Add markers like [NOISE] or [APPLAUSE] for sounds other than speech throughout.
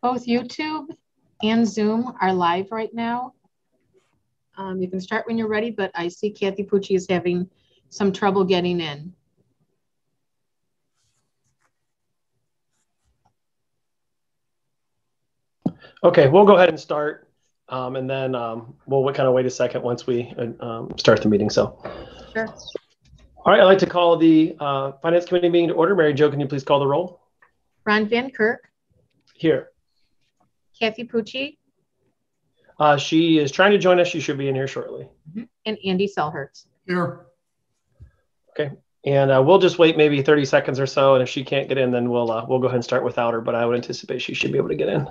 Both YouTube and Zoom are live right now. Um, you can start when you're ready, but I see Kathy Pucci is having some trouble getting in. Okay, we'll go ahead and start, um, and then um, we'll kind of wait a second once we um, start the meeting. So, sure. All right, I'd like to call the uh, Finance Committee meeting to order. Mary Jo, can you please call the roll? Ron Van Kirk. Here. Kathy Pucci. Uh, she is trying to join us. She should be in here shortly. Mm-hmm. And Andy Selhertz. Here. Okay. And uh, we'll just wait maybe 30 seconds or so. And if she can't get in, then we'll uh, we'll go ahead and start without her. But I would anticipate she should be able to get in.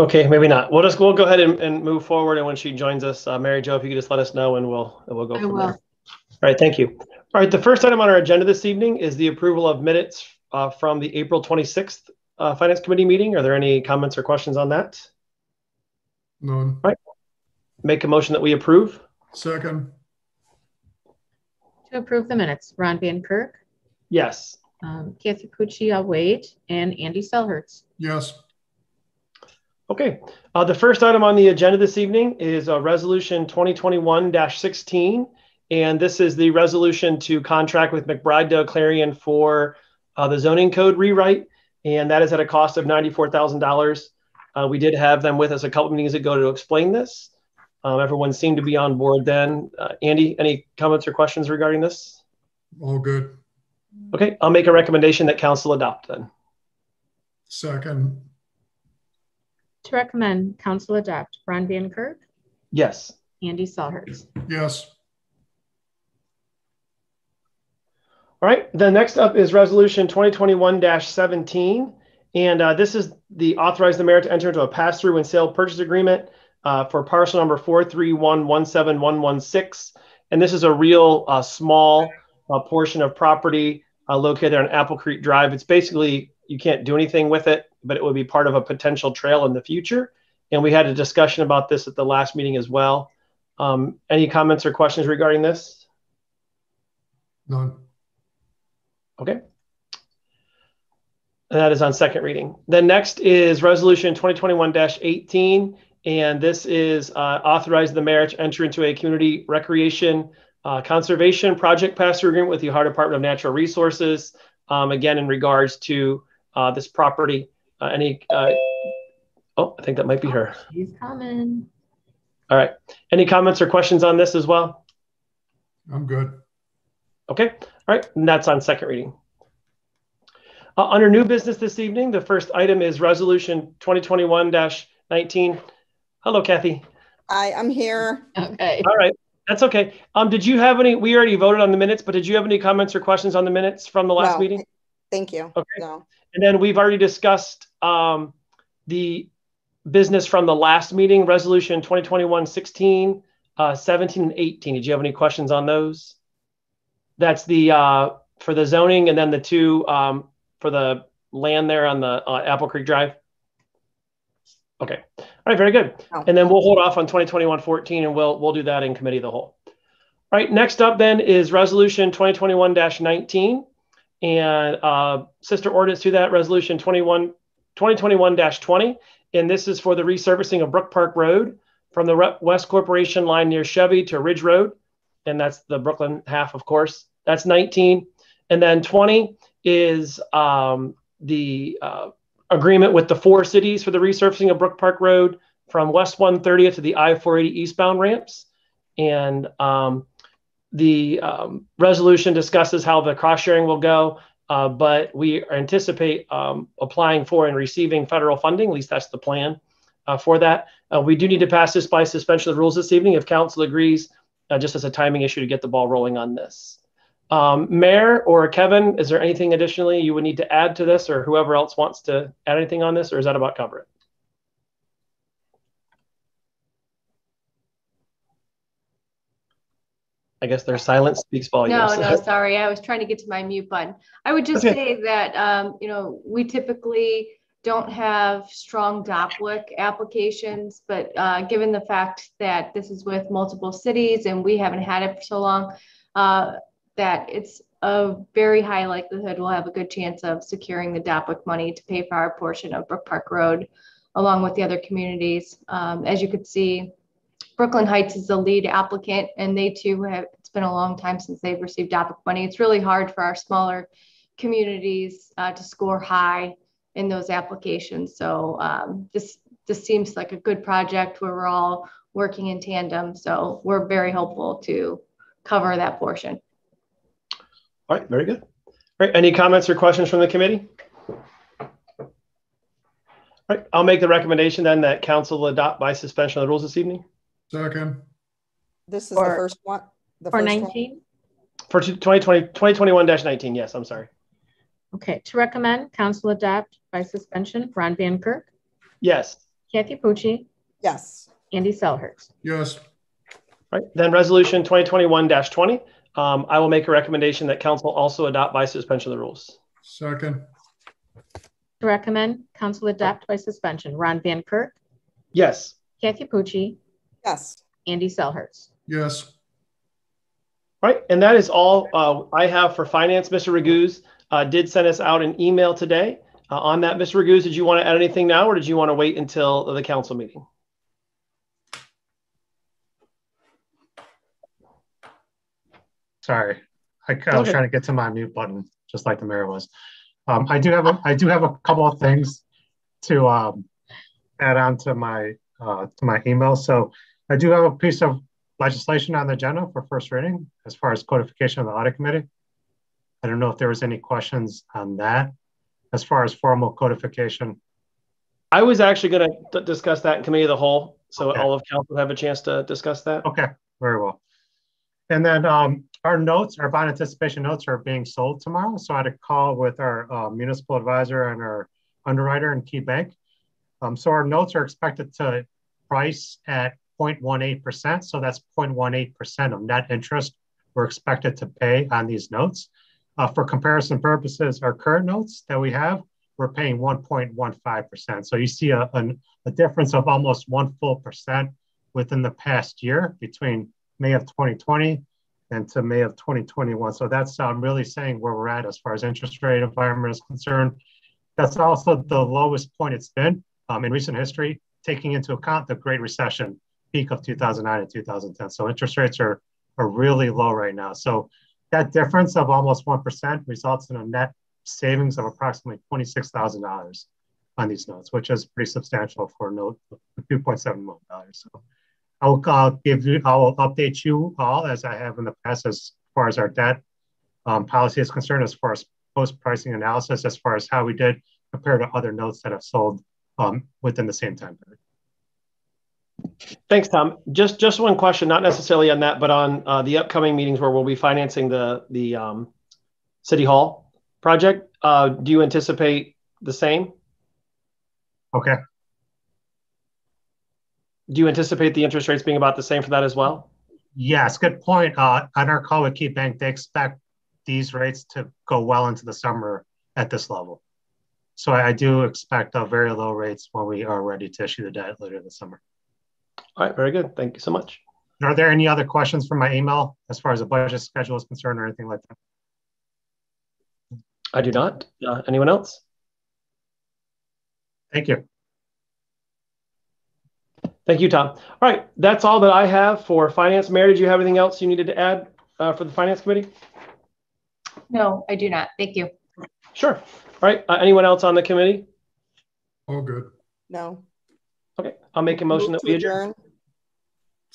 Okay, maybe not. We'll just we'll go ahead and, and move forward. And when she joins us, uh, Mary Jo, if you could just let us know, and we'll we'll go I from will. there. All right, thank you. All right, the first item on our agenda this evening is the approval of minutes uh, from the April 26th uh, Finance Committee meeting. Are there any comments or questions on that? None. Make a motion that we approve. Second. To approve the minutes, Ron Van Kirk, Yes. um, Kathy Pucci, I'll wait, and Andy Selhertz. Yes. Okay. Uh, the first item on the agenda this evening is uh, Resolution 2021-16, and this is the resolution to contract with McBride Dale Clarion for uh, the zoning code rewrite, and that is at a cost of $94,000. Uh, we did have them with us a couple meetings ago to explain this. Um, everyone seemed to be on board then. Uh, Andy, any comments or questions regarding this? All good. Okay, I'll make a recommendation that council adopt then. Second. To recommend council adopt, Ron Van Kirk, Yes. Andy Selhertz. Yes. All right, the next up is Resolution 2021-17. And uh, this is the authorize the mayor to enter into a pass-through and sale purchase agreement uh, for parcel number 431-17116. And this is a real uh, small uh, portion of property uh, located on Apple Creek Drive. It's basically, you can't do anything with it, but it would be part of a potential trail in the future. And we had a discussion about this at the last meeting as well. Um, any comments or questions regarding this? None. Okay. And that is on second reading. Then next is Resolution 2021-18, and this is uh, authorizing the mayor to enter into a community recreation uh, conservation project pass-through agreement with the Ohio Department of Natural Resources. Um, again, in regards to uh, this property, uh, any? Uh, oh, I think that might be her. He's coming. All right. Any comments or questions on this as well? I'm good. Okay. All right. And that's on second reading. Uh, under new business this evening, the first item is Resolution 2021-19. Hello, Kathy. Hi, I'm here. Okay. All right. That's okay. Um, did you have any? We already voted on the minutes, but did you have any comments or questions on the minutes from the last No. meeting? Thank you. Okay. No. And then we've already discussed um, the business from the last meeting, Resolution 2021-16, uh, 17, and 18. Did you have any questions on those? That's the uh, for the zoning, and then the two um, for the land there on the uh, Apple Creek Drive. Okay. All right. Very good. No. And then we'll hold off on 2021-14, and we'll we'll do that in committee the whole. All right. Next up then is Resolution 2021-19 and uh, sister ordinance to that resolution 21 2021-20 and this is for the resurfacing of brook park road from the west corporation line near chevy to ridge road. And that's the brooklyn half of course. That's 19 and then 20 is um, the uh, agreement with the four cities for the resurfacing of brook park road from west 130th to the i-480 eastbound ramps. And um, the um, resolution discusses how the cross sharing will go, uh, but we anticipate um, applying for and receiving federal funding. At least that's the plan uh, for that. Uh, we do need to pass this by suspension of the rules this evening if council agrees, uh, just as a timing issue to get the ball rolling on this. Um, Mayor or Kevin, is there anything additionally you would need to add to this, or whoever else wants to add anything on this, or is that about cover it? I guess their silence speaks volumes. No, no, [LAUGHS] sorry. I was trying to get to my mute button. I would just Okay. say that, um, you know, we typically don't have strong DOPWIC applications, but uh, given the fact that this is with multiple cities and we haven't had it for so long, uh, that it's a very high likelihood we'll have a good chance of securing the DOPWIC money to pay for our portion of Brook Park Road, along with the other communities. Um, As you could see, Brooklyn Heights is the lead applicant, and they too have, it's been a long time since they've received DOPWIC money. It's really hard for our smaller communities uh, to score high in those applications. So um, this, this seems like a good project where we're all working in tandem. So we're very hopeful to cover that portion. All right, very good. All right, any comments or questions from the committee? All right, I'll make the recommendation then that council adopt by suspension of the rules this evening Second, This is the first one. the For first one? 19? for 2020, 2021-19. Yes, I'm sorry. Okay, to recommend, council adopt by suspension, Ron Van Kirk, Yes. Kathy Pucci, Yes, Andy Selhertz. yes, All right, then resolution 2021-20. Um, I will make a recommendation that council also adopt by suspension of the rules. second, To recommend, council adopt by suspension, Ron Van Kirk, Yes. Kathy Pucci, yes. Andy Selhertz. yes, All right, and that is all uh, I have for finance. Mr. Raguse uh, did send us out an email today. Uh, on that, Mr. Raguse, did you want to add anything now, or did you want to wait until the council meeting? Sorry, I, I was trying to get to my mute button, just like the mayor was. Um, I do have a, I do have a couple of things to um, add on to my uh, to my email. So I do have a piece of legislation on the agenda for first reading as far as codification of the audit committee. I don't know if there was any questions on that as far as formal codification. I was actually going to discuss that in committee of the whole, so Okay. all of council have a chance to discuss that. Okay, very well. And then um, our notes, our bond anticipation notes are being sold tomorrow. So I had a call with our uh, municipal advisor and our underwriter in Key Bank. Um, so our notes are expected to price at 0.18%. So that's 0.18% of net interest we're expected to pay on these notes. Uh, for comparison purposes, our current notes that we have, we're paying 1.15%. So you see a, an- a difference of almost one full percent within the past year between May of 2020 and to May of 2021. So that's um, really saying where we're at as far as interest rate environment is concerned. That's also the lowest point it's been um, in recent history, taking into account the Great Recession peak of 2009 and 2010. So interest rates are, are really low right now. So that difference of almost 1% results in a net savings of approximately $26,000 on these notes, which is pretty substantial for a note of $2.7 million. So I'll uh, give you, I'll update you all as I have in the past as far as our debt um, policy is concerned, as far as post pricing analysis, as far as how we did compared to other notes that have sold um, within the same time period. Thanks, Tom. Just just one question, not necessarily on that, but on uh, the upcoming meetings where we'll be financing the the um, city hall project. Uh, do you anticipate the same? Okay. Do you anticipate the interest rates being about the same for that as well? Yes, good point. Uh, on our call with Key Bank, they expect these rates to go well into the summer at this level. So I do expect uh, very low rates when we are ready to issue the debt later this summer. All right, very good. Thank you so much. Are there any other questions from my email as far as the budget schedule is concerned or anything like that? I do not. Uh, anyone else? Thank you. Thank you, Tom. All right, that's all that I have for finance. Mary, did you have anything else you needed to add uh, for the finance committee? No, I do not. Thank you. Sure. All right. Uh, anyone else on the committee? all good, No. Okay, I'll make a motion Move that to we adjourn.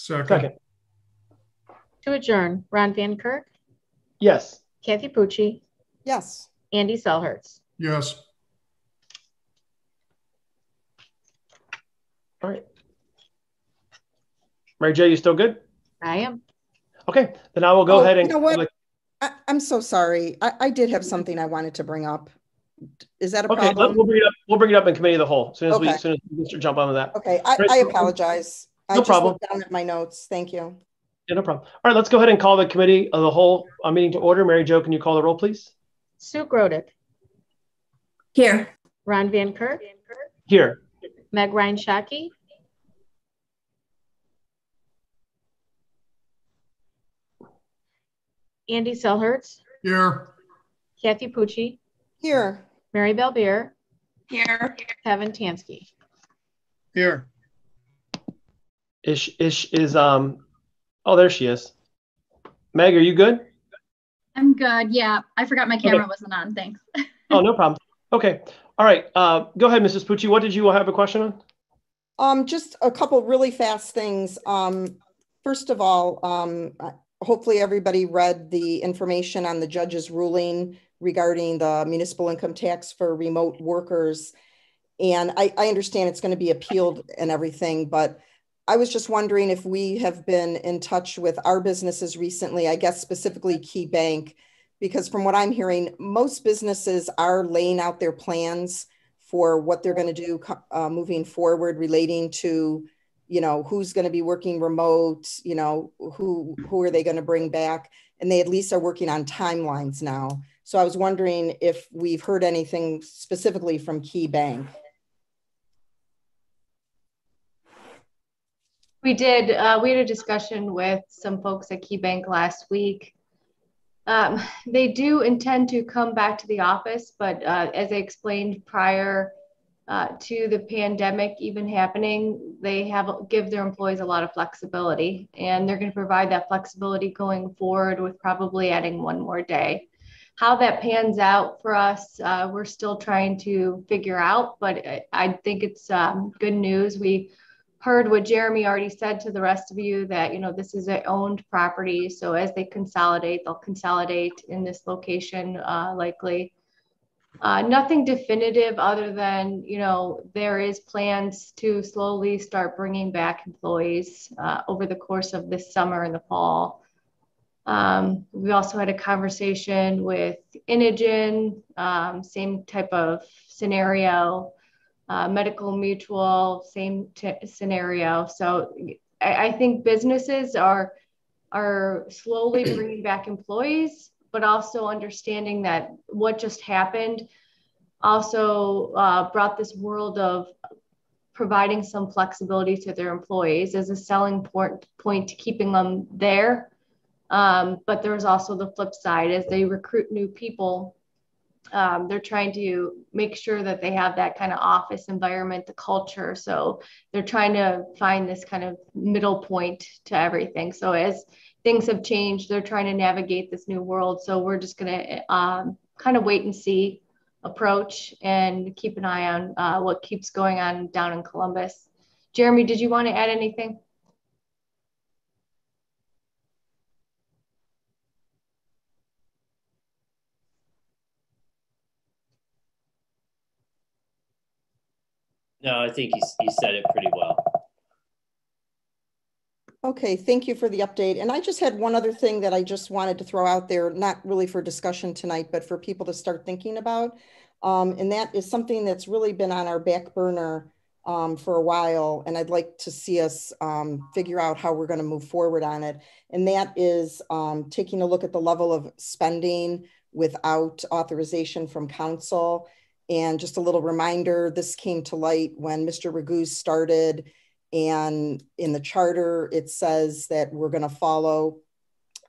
Second, Second. To adjourn, Ron Van Kirk, Yes. Kathy Pucci, Yes. Andy Selhertz. yes. All right. Mary J, you still good? I am. Okay, then I will go Oh, ahead and. you know what? I, I'm so sorry. I, I did have something I wanted to bring up. Is that a Okay, let- problem? we'll bring it up. We'll bring it up in committee of the whole as soon as we, as soon as we jump on with that. Okay, I, Chris, I you- apologize. I No just problem. looked down at my notes. Thank you. Yeah, no problem. All right, let's go ahead and call the committee of the whole uh, meeting to order. Mary Jo, can you call the roll, please? Sue Grodick, Here. Ron Van Kirk, Here. Meg Ryan Shaki, Andy Selhertz, Here. Kathy Pucci, Here, Mary Belbeer, Here. Kevin Tansky. Here. Ish, Ish is, um, oh, there she is. Meg, are you good? I'm good. Yeah, I forgot my camera wasn't on. Thanks. [LAUGHS] Oh, no problem. Okay. All right. Uh, go ahead, Mrs. Pucci. What did you have a question on? um, just a couple really fast things. Um, first of all, um, hopefully everybody read the information on the judge's ruling regarding the municipal income tax for remote workers. And I, I understand it's going to be appealed and everything, but I was just wondering if we have been in touch with our businesses recently, I guess specifically Key Bank, because from what I'm hearing, most businesses are laying out their plans for what they're going to do uh, moving forward relating to, you know, who's going to be working remote, you know, who who are they going to bring back, and they at least are working on timelines now. So I was wondering if we've heard anything specifically from Key Bank. We did. Uh, we had a discussion with some folks at KeyBank last week. Um, they do intend to come back to the office, but uh, as I explained prior uh, to the pandemic even happening, they have give their employees a lot of flexibility, and they're going to provide that flexibility going forward with probably adding one more day. How that pans out for us, uh, we're still trying to figure out, but I think it's um, good news. We heard what Jeremy already said to the rest of you that, you know, this is an owned property. So as they consolidate, they'll consolidate in this location uh, likely. Uh, nothing definitive other than, you know, there is plans to slowly start bringing back employees uh, over the course of this summer and the fall. Um, we also had a conversation with Inogen, um, same type of scenario uh, medical mutual, same t- scenario. So I, I think businesses are are slowly [CLEARS THROAT] bringing back employees, but also understanding that what just happened also uh, brought this world of providing some flexibility to their employees as a selling point, point to keeping them there. Um, but there's also the flip side as they recruit new people um, they're trying to make sure that they have that kind of office environment, the culture. So they're trying to find this kind of middle point to everything. So as things have changed, they're trying to navigate this new world. So we're just going to um, kind of wait and see approach and keep an eye on uh, what keeps going on down in Columbus. Jeremy, did you want to add anything? No, I think you, said it pretty well. Okay, thank you for the update. And I just had one other thing that I just wanted to throw out there, not really for discussion tonight, but for people to start thinking about. Um, and that is something that's really been on our back burner um, for a while. And I'd like to see us um, figure out how we're going to move forward on it. And that is um, taking a look at the level of spending without authorization from council and just a little reminder, this came to light when Mr. Raguse started and in the charter, it says that we're gonna follow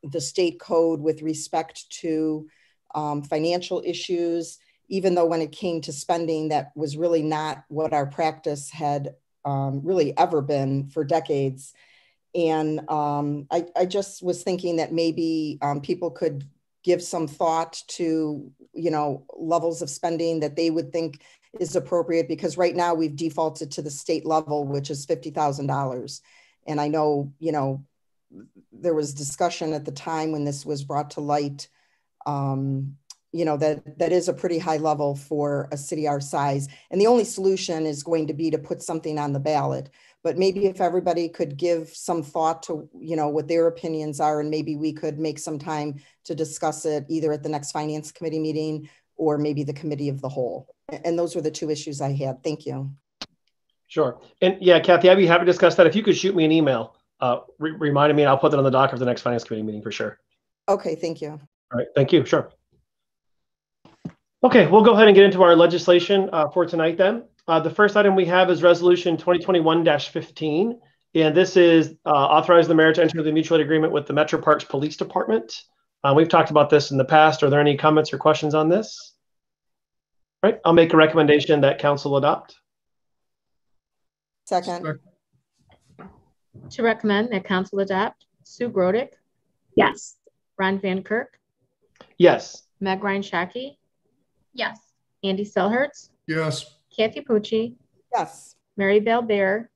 the state code with respect to um, financial issues, even though when it came to spending, that was really not what our practice had um, really ever been for decades. And um, I, I, just was thinking that maybe um, people could give some thought to you know levels of spending that they would think is appropriate because right now we've defaulted to the state level which is $50,000 and I know you know there was discussion at the time when this was brought to light um, you know that that is a pretty high level for a city our size and the only solution is going to be to put something on the ballot but maybe if everybody could give some thought to you know what their opinions are and maybe we could make some time to discuss it either at the next finance committee meeting or maybe the committee of the whole and those were the two issues i had thank you sure and yeah kathy i'd be happy to discuss that if you could shoot me an email uh, re- reminded me, and I'll put that on the docket for the next finance committee meeting for sure. Okay, thank you. All right, thank you. Sure. Okay, we'll go ahead and get into our legislation uh, for tonight then. Uh, the first item we have is Resolution 2021-15, and this is uh, authorizing the mayor to enter the mutual aid agreement with the Metro Parks Police Department. Uh, we've talked about this in the past. Are there any comments or questions on this? All right, I'll make a recommendation that council adopt. Second, To recommend that council adopt Sue Grodick, Yes. Ron Van Kirk, Yes. Meg Ryan Shaki, Yes. Andy Selhertz, Yes. Kathy Pucci, yes. Mary Bell Bear,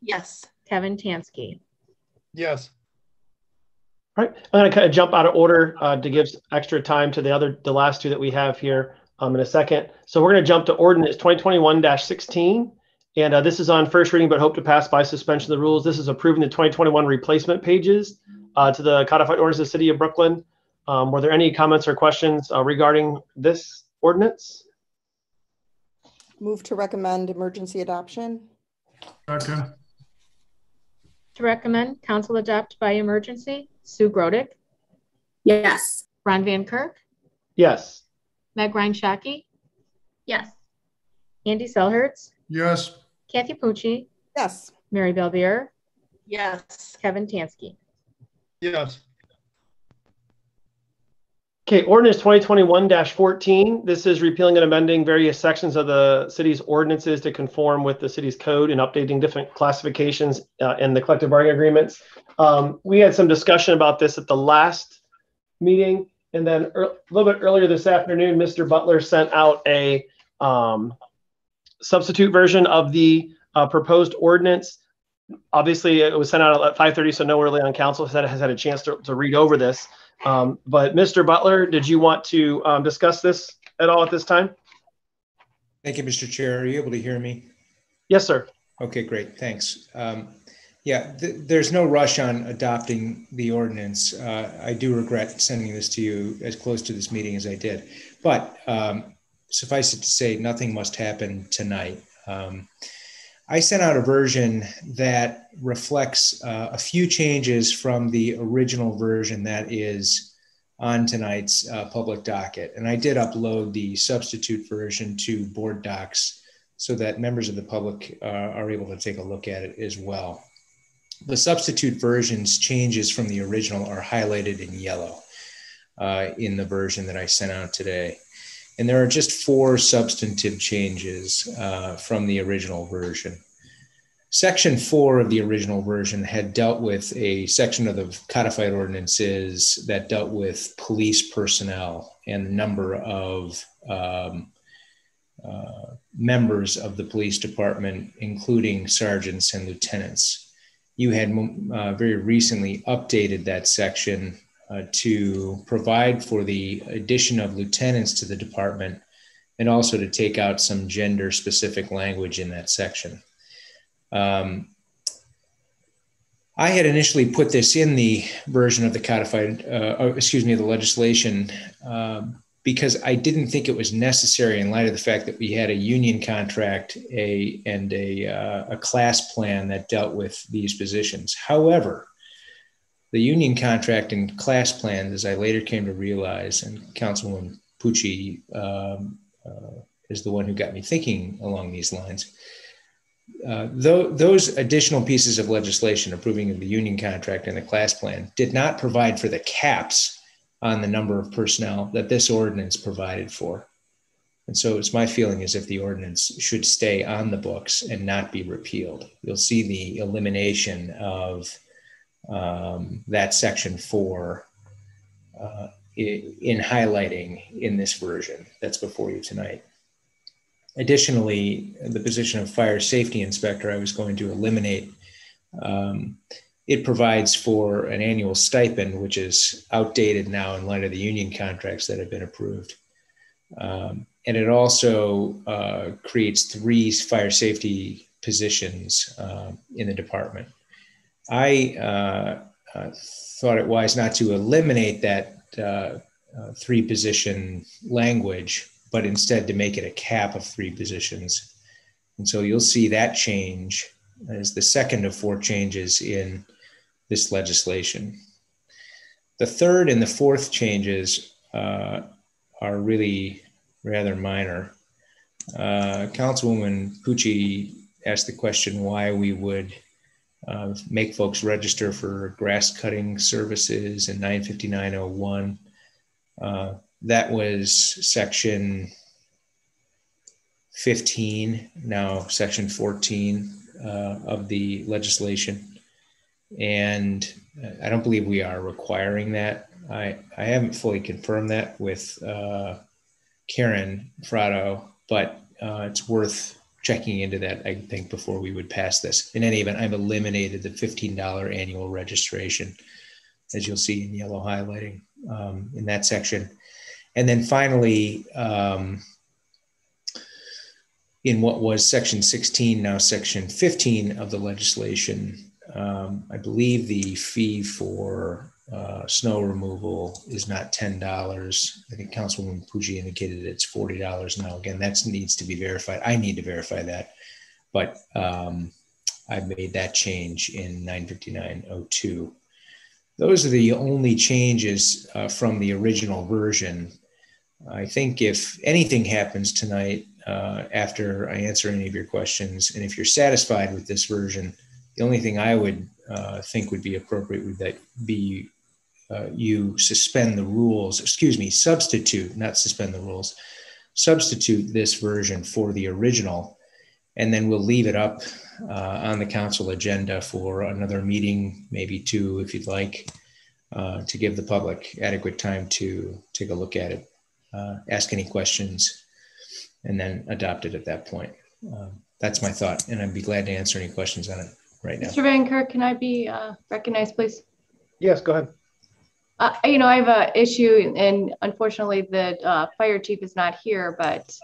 Yes. Kevin Tansky. Yes. All right, I'm going to kind of jump out of order uh, to give extra time to the other, the last two that we have here um, in a second. So we're going to jump to ordinance 2021-16. And uh, this is on first reading, but hope to pass by suspension of the rules. This is approving the 2021 replacement pages uh, to the codified ordinance of the city of Brooklyn. Um, were there any comments or questions uh, regarding this ordinance? Move to recommend emergency adoption? Second. To recommend council adopt by emergency Sue Grodick, Yes. Ron Van Kirk, Yes. Meg Ryan Shaki, Yes. Andy Selhertz, Yes. Kathy Pucci, Yes. Mary Bell Bear, Yes. Kevin Tansky. Yes. Okay, ordinance 2021-14. This is repealing and amending various sections of the city's ordinances to conform with the city's code and updating different classifications uh, in the collective bargaining agreements. Um, we had some discussion about this at the last meeting. And then a little bit earlier this afternoon, Mr. Butler sent out a um, substitute version of the uh, proposed ordinance. Obviously, it was sent out at 5:30, so no really on council has had, has had a chance to, to read over this. Um, but Mr. Butler, did you want to um, discuss this at all at this time? Thank you, Mr. Chair. Are you able to hear me? Yes, sir. Okay, great, thanks. Um, Yeah, th- there's no rush on adopting the ordinance. Uh, I do regret sending this to you as close to this meeting as I did. But um, suffice it to say, nothing must happen tonight. I sent out a version that reflects uh, a few changes from the original version that is on tonight's uh, public docket. And I did upload the substitute version to BoardDocs so that members of the public uh, are able to take a look at it as well. The substitute version's changes from the original are highlighted in yellow uh, in the version that I sent out today. And there are just four substantive changes uh, from the original version. Section four of the original version had dealt with a section of the codified ordinances that dealt with police personnel and the number of um, uh, members of the police department, including sergeants and lieutenants. You had uh, very recently updated that section to provide for the addition of lieutenants to the department and also to take out some gender specific language in that section. Um, I had initially put this in the version of the codified, uh, oh, excuse me, the legislation, um, because I didn't think it was necessary in light of the fact that we had a union contract, a and a, uh, a class plan that dealt with these positions. However, the union contract and class plans, as I later came to realize, and Councilwoman Pucci um, uh, is the one who got me thinking along these lines. Uh, those additional pieces of legislation approving of the union contract and the class plan did not provide for the caps on the number of personnel that this ordinance provided for. And so it's my feeling as if the ordinance should stay on the books and not be repealed. You'll see the elimination of um, that section four uh, in highlighting in this version that's before you tonight. Additionally, the position of fire safety inspector, I was going to eliminate. Um, it provides for an annual stipend, which is outdated now in light of the union contracts that have been approved. Um, and it also uh, creates three fire safety positions uh, in the department. I uh, uh, thought it wise not to eliminate that uh, uh, three position language, but instead to make it a cap of three positions. And so you'll see that change as the second of four changes in this legislation. The third and the fourth changes uh, are really rather minor. Uh, Councilwoman Pucci asked the question why we would uh, make folks register for grass cutting services in 95901. Uh, that was section 15, now section 14 uh, of the legislation. And I don't believe we are requiring that. I, I haven't fully confirmed that with uh, Karen Fratto, but uh, it's worth checking into that, I think, before we would pass this. In any event, I've eliminated the $15 annual registration, as you'll see in yellow highlighting um, in that section. And then finally, um, in what was section 16, now section 15 of the legislation, um, I believe the fee for uh, snow removal is not ten dollars. I think Councilwoman Pucci indicated it's forty dollars now. Again, that needs to be verified. I need to verify that, but um, I made that change in 959.02. Those are the only changes uh, from the original version. I think if anything happens tonight uh, after I answer any of your questions, and if you're satisfied with this version, the only thing I would uh, think would be appropriate would that be uh, you suspend the rules, excuse me, substitute, not suspend the rules, substitute this version for the original, and then we'll leave it up uh, on the council agenda for another meeting, maybe two if you'd like, uh, to give the public adequate time to take a look at it, uh, ask any questions, and then adopt it at that point. Um, that's my thought, and I'd be glad to answer any questions on it right now. Mr. Van Kirk, can I be uh, recognized, please? Yes, go ahead. Uh, you know, I have a issue, and unfortunately, the uh, fire chief is not here. But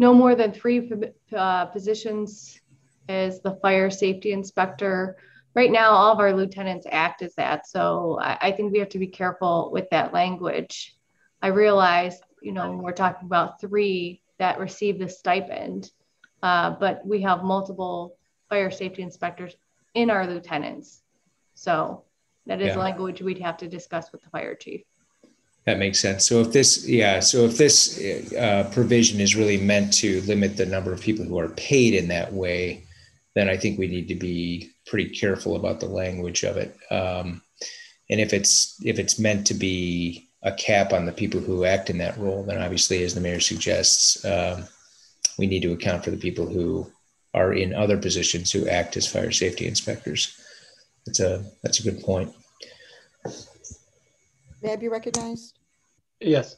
no more than three uh, positions as the fire safety inspector. Right now, all of our lieutenants act as that, so I, I think we have to be careful with that language. I realize, you know, when we're talking about three that receive the stipend, uh, but we have multiple fire safety inspectors in our lieutenants, so that is yeah. language we'd have to discuss with the fire chief. That makes sense. So if this, yeah, so if this uh, provision is really meant to limit the number of people who are paid in that way, then I think we need to be pretty careful about the language of it. Um, and if it's if it's meant to be a cap on the people who act in that role, then obviously, as the mayor suggests, um, we need to account for the people who are in other positions who act as fire safety inspectors. That's a that's a good point. May I be recognized? Yes.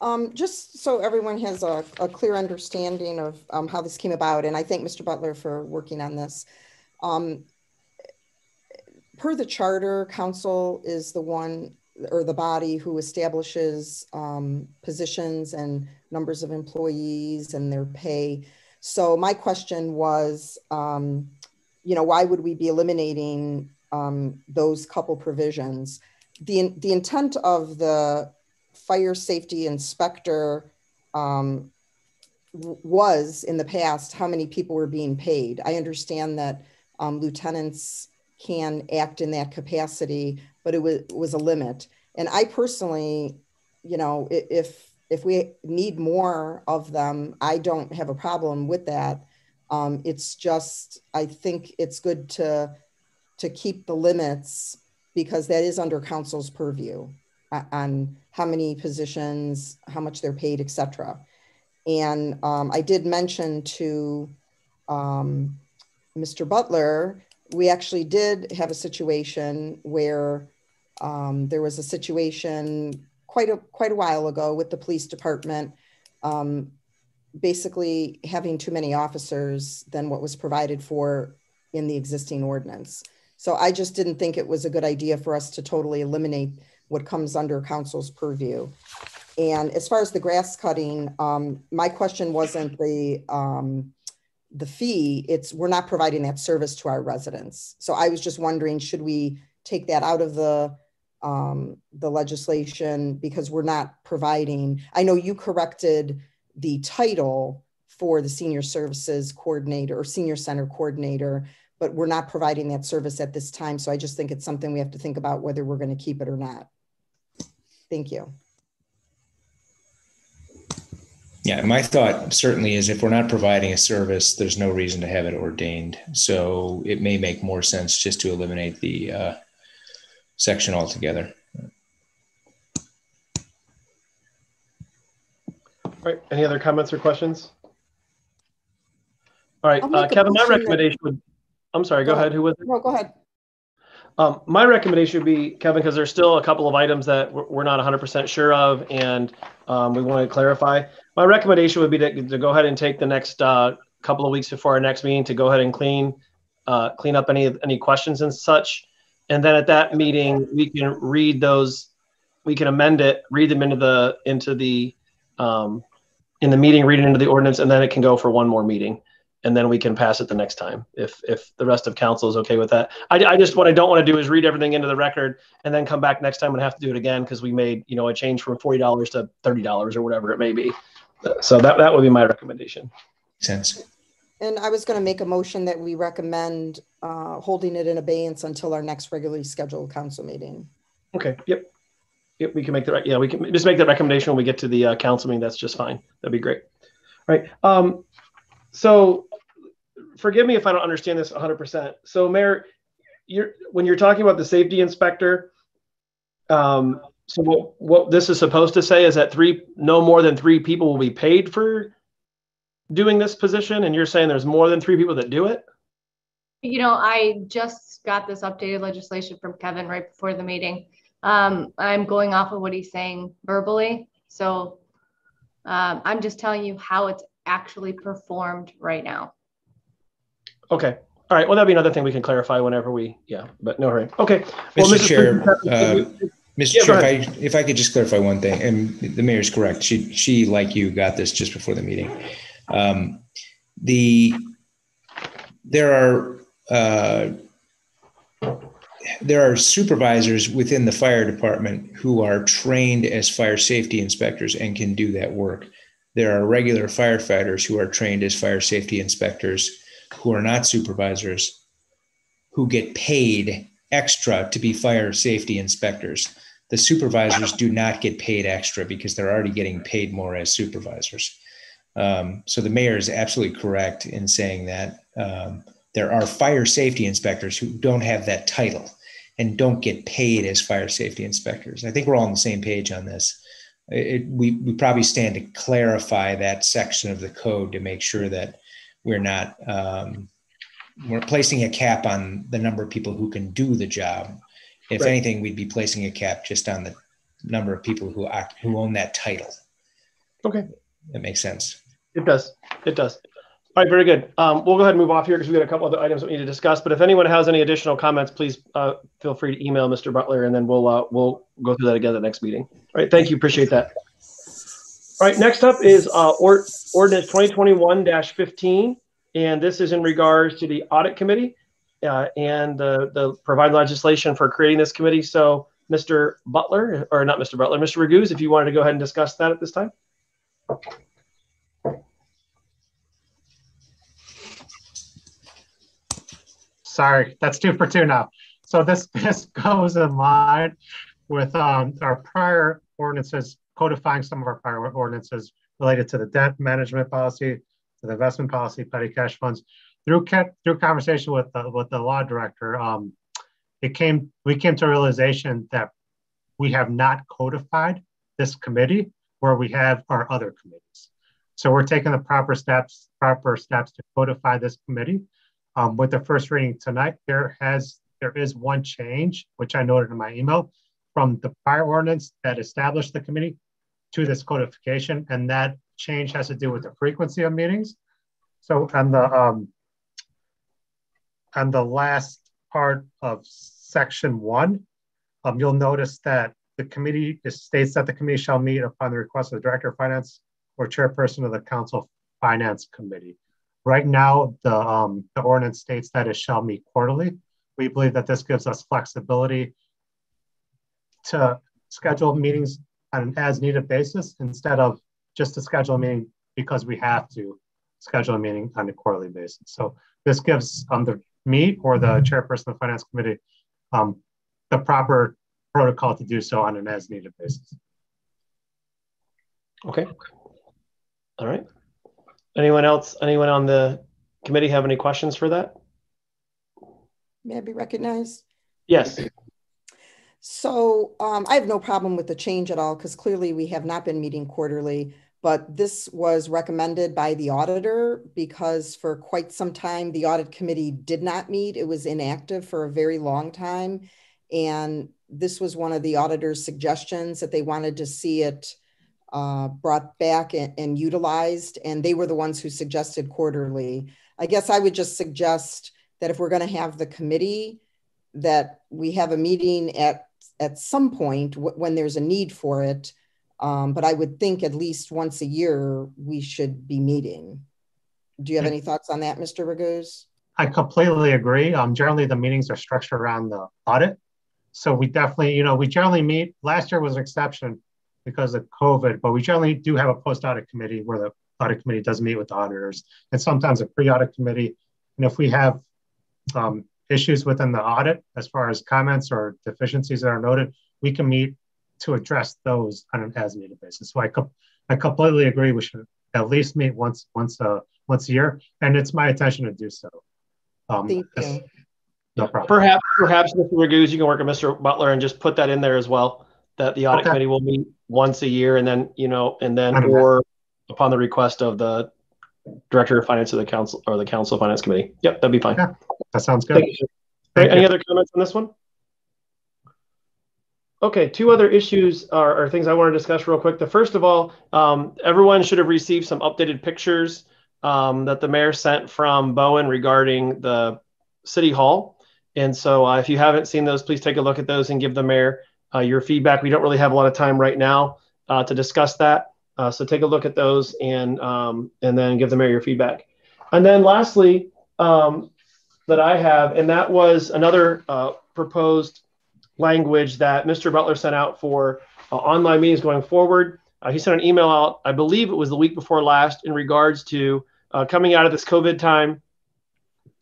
Um, just so everyone has a, a clear understanding of um, how this came about, and I thank Mr. Butler for working on this. Um, per the charter, council is the one or the body who establishes um, positions and numbers of employees and their pay. So my question was, um, you know, why would we be eliminating um, those couple provisions? the, the intent of the fire safety inspector um, was in the past how many people were being paid. I understand that um, lieutenants can act in that capacity, but it was, was a limit. And I personally, you know, if if we need more of them, I don't have a problem with that. Um, it's just I think it's good to to keep the limits because that is under council's purview on how many positions, how much they're paid, etc. And um, I did mention to um, Mr. Butler, we actually did have a situation where um, there was a situation quite a quite a while ago with the police department, um, basically having too many officers than what was provided for in the existing ordinance. So I just didn't think it was a good idea for us to totally eliminate what comes under council's purview. And as far as the grass cutting, um, my question wasn't the um, the fee. It's we're not providing that service to our residents. So I was just wondering, should we take that out of the um, the legislation because we're not providing? I know you corrected the title for the senior services coordinator or senior center coordinator, but we're not providing that service at this time. So I just think it's something we have to think about whether we're going to keep it or not. Thank you. Yeah, my thought certainly is if we're not providing a service, there's no reason to have it ordained. So it may make more sense just to eliminate the uh, section altogether. Right. Any other comments or questions? All right, uh, Kevin, my recommendation would, I'm sorry, go Go ahead. Who was it? No, go ahead. Um, my recommendation would be, Kevin, because there's still a couple of items that we're we're not 100% sure of, and um, we want to clarify. My recommendation would be to, to go ahead and take the next uh, couple of weeks before our next meeting to go ahead and clean uh, clean up any any questions and such, and then at that meeting we can read those, we can amend it, read them into the into the um, in the meeting, read it into the ordinance, and then it can go for one more meeting and then we can pass it the next time if if the rest of council is okay with that. I, I just what I don't want to do is read everything into the record and then come back next time and have to do it again because we made you know a change from forty dollars to thirty dollars or whatever it may be. So that that would be my recommendation. Sense. And I was going to make a motion that we recommend uh, holding it in abeyance until our next regularly scheduled council meeting. Okay. Yep. We can make the rec- yeah we can just make that recommendation when we get to the uh, council meeting. That's just fine. That'd be great. All right. Um, so forgive me if I don't understand this 100%. So, Mayor, you're when you're talking about the safety inspector, um, so what, what this is supposed to say is that three, no more than three people will be paid for doing this position, and you're saying there's more than three people that do it. You know, I just got this updated legislation from Kevin right before the meeting. Um, I'm going off of what he's saying verbally. So um, I'm just telling you how it's actually performed right now. Okay. All right. Well, that'd be another thing we can clarify whenever we, yeah, but no hurry. Okay. Well, Mr. Mrs. Chair, uh, Mr. Yeah, Chair, if I, if I could just clarify one thing, and the mayor's correct. She, she, like you, got this just before the meeting. Um, the, there are, uh, there are supervisors within the fire department who are trained as fire safety inspectors and can do that work. There are regular firefighters who are trained as fire safety inspectors who are not supervisors who get paid extra to be fire safety inspectors. The supervisors do not get paid extra because they're already getting paid more as supervisors. Um, so the mayor is absolutely correct in saying that um, there are fire safety inspectors who don't have that title and don't get paid as fire safety inspectors. I think we're all on the same page on this. It, we, we probably stand to clarify that section of the code to make sure that we're not um, we're placing a cap on the number of people who can do the job. If Right. anything, we'd be placing a cap just on the number of people who who own that title. Okay. That makes sense. It does. It does. All right, very good. Um, we'll go ahead and move off here because we've got a couple other items we need to discuss. But if anyone has any additional comments, please uh, feel free to email Mr. Butler, and then we'll uh, we'll go through that again at the next meeting. All right, thank you. Appreciate that. All right, next up is uh, or, ordinance 2021-15, and this is in regards to the audit committee uh, and the the provide legislation for creating this committee. So, Mr. Butler, or not Mr. Butler, Mr. Raguse, if you wanted to go ahead and discuss that at this time. Sorry, that's two for two now. So this, [LAUGHS] this goes in line with um, our prior ordinances, codifying some of our prior ordinances related to the debt management policy, to the investment policy, petty cash funds. Through through conversation with the, with the law director, um, it came we came to a realization that we have not codified this committee where we have our other committees. So we're taking the proper steps proper steps to codify this committee. Um, with the first reading tonight, there has there is one change, which I noted in my email, from the prior ordinance that established the committee to this codification, and that change has to do with the frequency of meetings. So on the um, the last part of section one, um, you'll notice that the committee states that the committee shall meet upon the request of the director of finance or chairperson of the council finance committee. Right now, the, um, the ordinance states that it shall meet quarterly. We believe that this gives us flexibility to schedule meetings on an as needed basis instead of just to schedule a meeting because we have to schedule a meeting on a quarterly basis. So this gives um, the, me or the chairperson of the finance committee um, the proper protocol to do so on an as needed basis. Okay. All right. Anyone else, anyone on the committee have any questions for that? May I be recognized? Yes. So um, I have no problem with the change at all because clearly we have not been meeting quarterly, but this was recommended by the auditor because for quite some time the audit committee did not meet. It was inactive for a very long time. And this was one of the auditor's suggestions that they wanted to see it uh, brought back and, and utilized. And they were the ones who suggested quarterly. I guess I would just suggest that if we're going to have the committee, that we have a meeting at at some point w- when there's a need for it. Um, but I would think at least once a year we should be meeting. Do you have any thoughts on that, Mr. Raguse? I completely agree. Um, generally, the meetings are structured around the audit. So we definitely, you know, we generally meet. Last year was an exception because of COVID, but we generally do have a post audit committee where the audit committee does meet with the auditors and sometimes a pre audit committee. And if we have um, issues within the audit as far as comments or deficiencies that are noted, we can meet to address those on an as needed basis. So I, co- I completely agree. We should at least meet once once uh, once a year, and it's my intention to do so. Um, Thank you. No problem. Perhaps, perhaps Mr. Raguse, you can work with Mr. Butler and just put that in there as well, that the audit Okay. committee will meet once a year and then, you know, and then, or upon the request of the director of finance of the council or the council finance committee. Yep, that'd be fine. Yeah. That sounds good. Thank you. Thank Any you. other comments on this one? Okay, two other issues are, are things I want to discuss real quick. The first of all, um, everyone should have received some updated pictures um, that the mayor sent from Bowen regarding the city hall. And so uh, if you haven't seen those, please take a look at those and give the mayor uh, your feedback. We don't really have a lot of time right now uh, to discuss that. Uh, so take a look at those and um, and then give the mayor your feedback. And then lastly, um, that I have, and that was another uh, proposed language that Mr. Butler sent out for uh, online meetings going forward. Uh, he sent an email out, I believe it was the week before last, in regards to coming out of this COVID time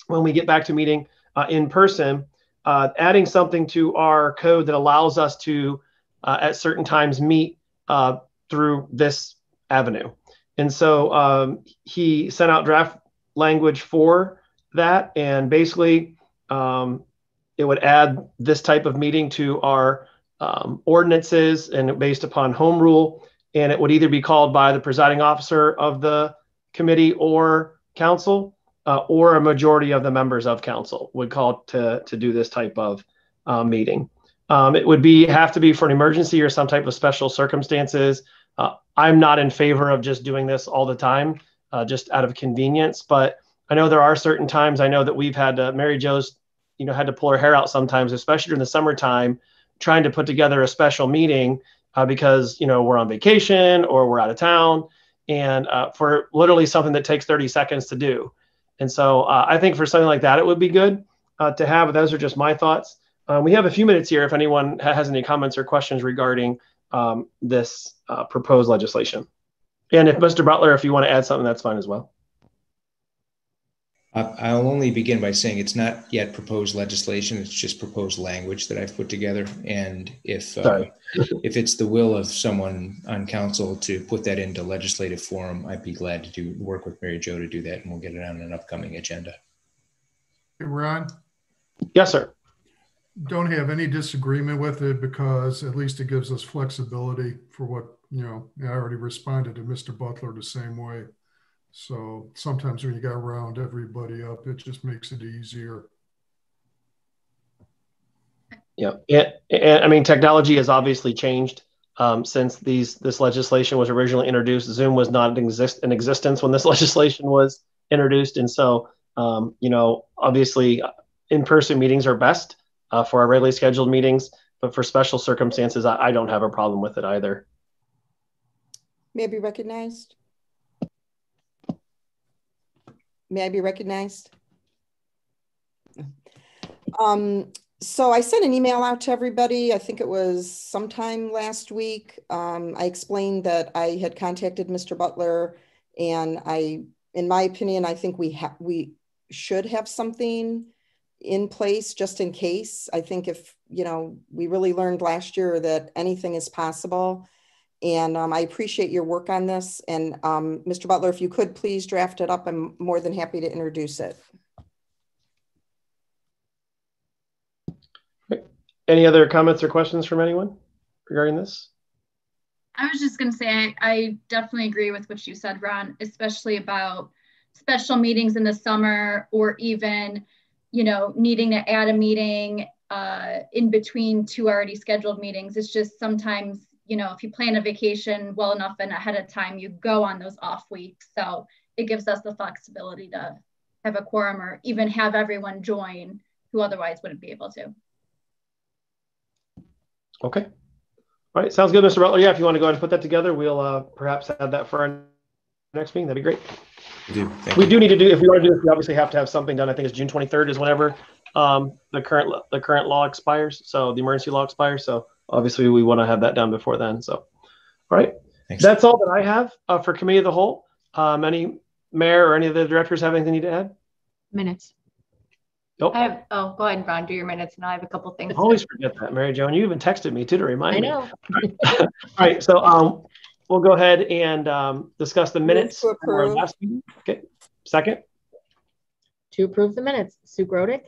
when we get back to meeting in person, uh, adding something to our code that allows us to, uh, at certain times, meet uh, through this avenue. And so um, he sent out draft language for that, and basically, um, it would add this type of meeting to our um, ordinances and based upon home rule. And it would either be called by the presiding officer of the committee or council, uh, or a majority of the members of council would call to, to do this type of uh, meeting. Um, it would be have to be for an emergency or some type of special circumstances. Uh, I'm not in favor of just doing this all the time, uh, just out of convenience. But I know there are certain times. I know that we've had Mary Jo's you know had to pull her hair out sometimes especially during the summertime trying to put together a special meeting uh, because you know we're on vacation or we're out of town and uh, for literally something that takes 30 seconds to do and so uh, i think for something like that it would be good uh, to have those are just my thoughts. Uh, we have a few minutes here if anyone has any comments or questions regarding um, this uh, proposed legislation. And if mr butler if you want to add something that's fine as well I'll only begin by saying it's not yet proposed legislation. It's just proposed language that I've put together. And if uh, if it's the will of someone on council to put that into legislative forum, I'd be glad to do work with Mary Jo to do that, and we'll get it on an upcoming agenda. Hey, Ron, yes sir don't have any disagreement with it because at least it gives us flexibility for what, you know, I already responded to Mr. Butler the same way. So sometimes when you got to round everybody up, it just makes it easier. Yeah, and, and I mean, technology has obviously changed um, since these this legislation was originally introduced. Zoom was not in, exist, in existence when this [LAUGHS] legislation was introduced, and so um, you know, obviously, in-person meetings are best uh, for our regularly scheduled meetings. But for special circumstances, I, I don't have a problem with it either. May I be recognized? May I be recognized? Um, so I sent an email out to everybody. I think it was sometime last week. Um, I explained that I had contacted Mr. Butler, and I, in my opinion, I think we have we should have something in place just in case. I think if, you know, we really learned last year that anything is possible. And um, I appreciate your work on this. And um, Mr. Butler, if you could please draft it up, I'm more than happy to introduce it. Any other comments or questions from anyone regarding this? I was just going to say, I, I, definitely agree with what you said, Ron, especially about special meetings in the summer or even, you know, needing to add a meeting uh, in between two already scheduled meetings. It's just sometimes, you know, if you plan a vacation well enough and ahead of time, you go on those off weeks. So it gives us the flexibility to have a quorum or even have everyone join who otherwise wouldn't be able to. Okay. All right, sounds good, Mr. Butler. Yeah, if you want to go ahead and put that together, we'll uh, perhaps add that for our next meeting. That'd be great. We do. we do need to do, if we want to do this, we obviously have to have something done. I think it's June 23rd is whenever um, the current the current law expires. So the emergency law expires. So obviously we want to have that done before then. So, all right. Thanks. That's all that I have uh, for committee of the whole. Um, any mayor or any of the directors have anything they to add? Minutes. Nope. I have, oh, go ahead, Ron, do your minutes, and I have a couple things. I always forget that, Mary Jo. You even texted me too to remind me. I me. know. All right, so um, we'll go ahead and um, discuss the minutes to our approve. last meeting. Okay, second, To approve the minutes, Sue Grodick,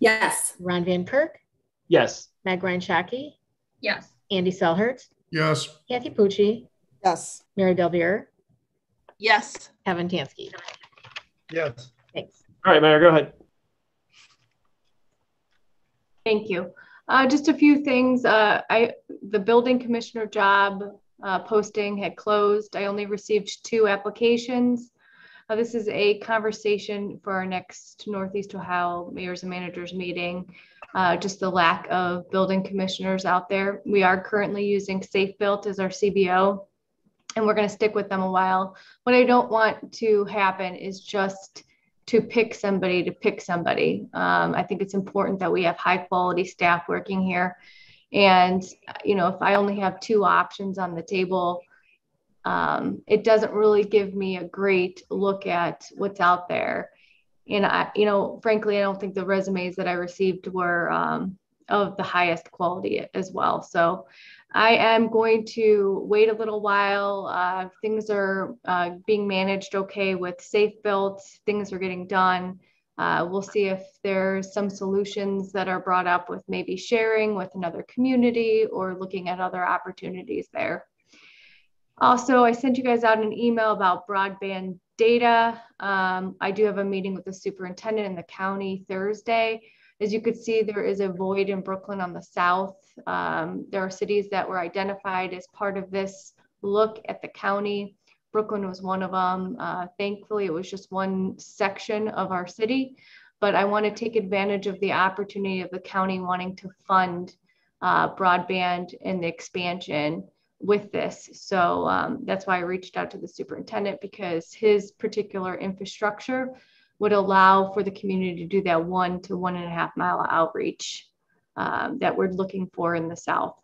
Yes. Ron Van Kirk, yes. Meg Ryan Shockey, Yes. Andy Selhertz, Yes, Kathy Pucci, Yes. Mary Del Yes. Kevin Tansky. yes, Thanks. All right, Mayor, go ahead. Thank you. Uh, just a few things. Uh, I the building commissioner job uh, posting had closed. I only received two applications. Uh, this is a conversation for our next Northeast Ohio mayors and managers meeting. Uh, just the lack of building commissioners out there. We are currently using Safe Built as our CBO, and we're going to stick with them a while. What I don't want to happen is just to pick somebody to pick somebody. Um, I think it's important that we have high quality staff working here. And, you know, if I only have two options on the table, um, it doesn't really give me a great look at what's out there. And I, you know, frankly, I don't think the resumes that I received were um, of the highest quality as well. So I am going to wait a little while. Uh, things are uh, being managed okay with Safe Built. Things are getting done. Uh, we'll see if there's some solutions that are brought up with maybe sharing with another community or looking at other opportunities there. Also, I sent you guys out an email about broadband data. Um, I do have a meeting with the superintendent in the county Thursday. As you could see, there is a void in Brooklyn on the south. Um, there are cities that were identified as part of this look at the county. Brooklyn was one of them. Uh, thankfully, it was just one section of our city, but I want to take advantage of the opportunity of the county wanting to fund uh, broadband and the expansion with this. So um, that's why I reached out to the superintendent because his particular infrastructure would allow for the community to do that one to one and a half mile outreach um, that we're looking for in the South.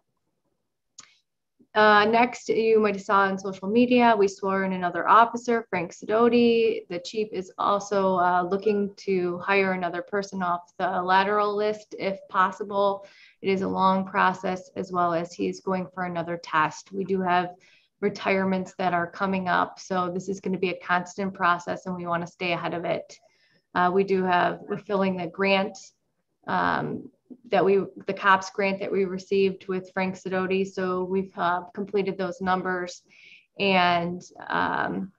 Uh, next, you might have saw on social media, we swore in another officer, Frank Sidoti. The chief is also uh, looking to hire another person off the lateral list if possible. It is a long process as well as he's going for another test. We do have retirements that are coming up. So this is going to be a constant process and we want to stay ahead of it. Uh, we do have, we're filling the grant um, that we, the COPS grant that we received with Frank Sidoti. So we've uh, completed those numbers and um,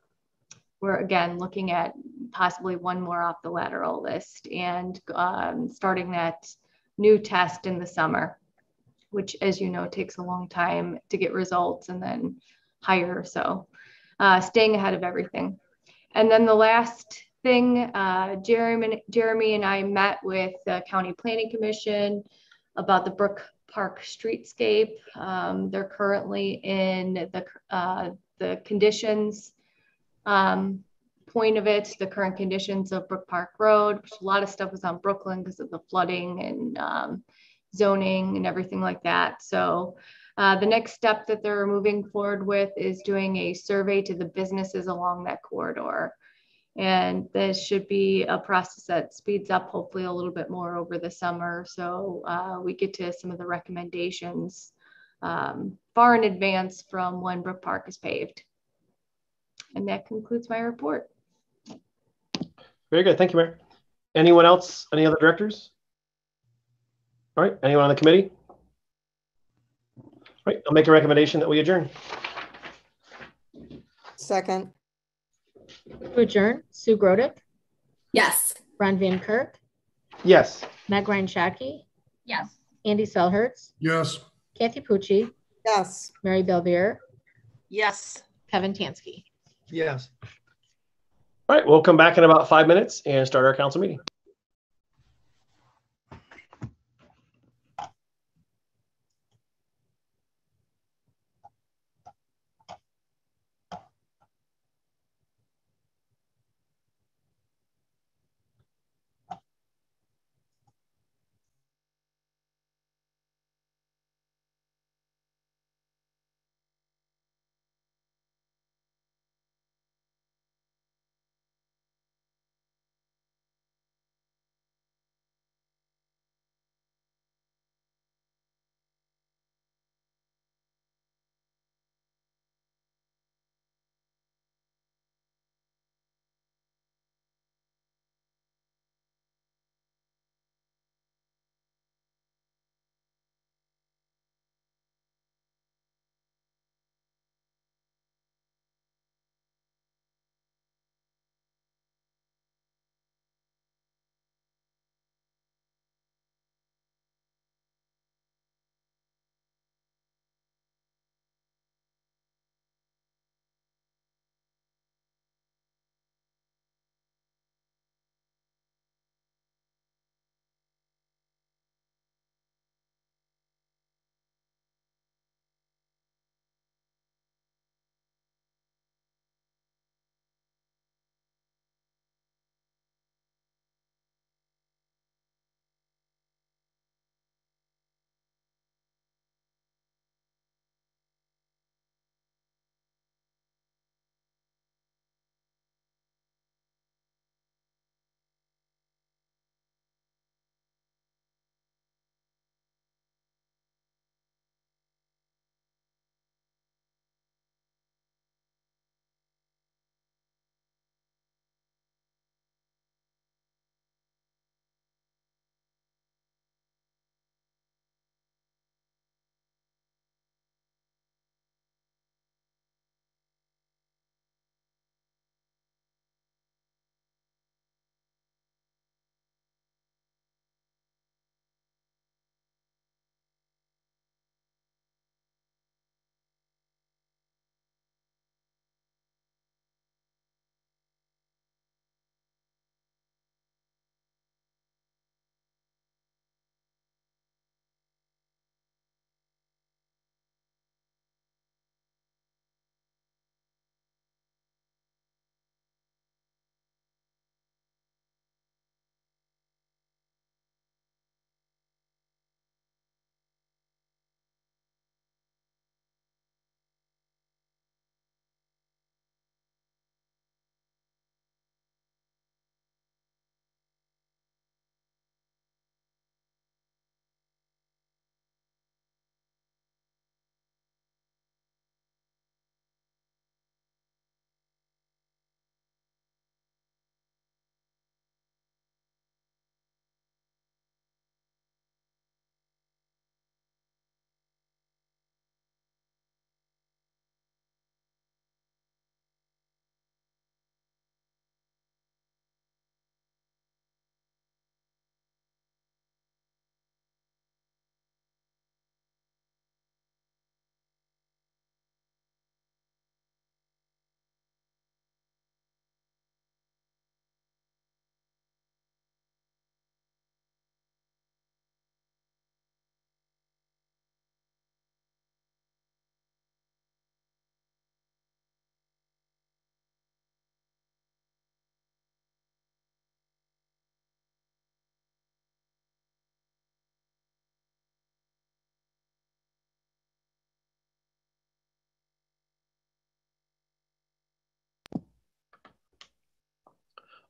we're again looking at possibly one more off the lateral list and um, starting that new test in the summer, which as you know, takes a long time to get results and then hire. So uh, staying ahead of everything. And then the last thing, uh, Jeremy, Jeremy and I met with the County Planning Commission about the Brook Park streetscape. Um, they're currently in the, uh, the conditions um, point of it, the current conditions of Brook Park Road. A lot of stuff was on Brooklyn because of the flooding and um, zoning and everything like that. So uh, the next step that they're moving forward with is doing a survey to the businesses along that corridor. And this should be a process that speeds up hopefully a little bit more over the summer. So uh, we get to some of the recommendations um, far in advance from when Brook Park is paved. And that concludes my report. Very good. Thank you, Mayor. Anyone else? Any other directors? All right. Anyone on the committee? All right. I'll make a recommendation that we adjourn. Second, To adjourn, Sue Grodick, Yes. Ron Van Kirk, Yes. Meg Ryan Shockey, Yes. Andy Selhertz, Yes. Kathy Pucci, yes. Mary Balbier, Yes. Kevin Tansky. Yes. All right. We'll come back in about five minutes and start our council meeting.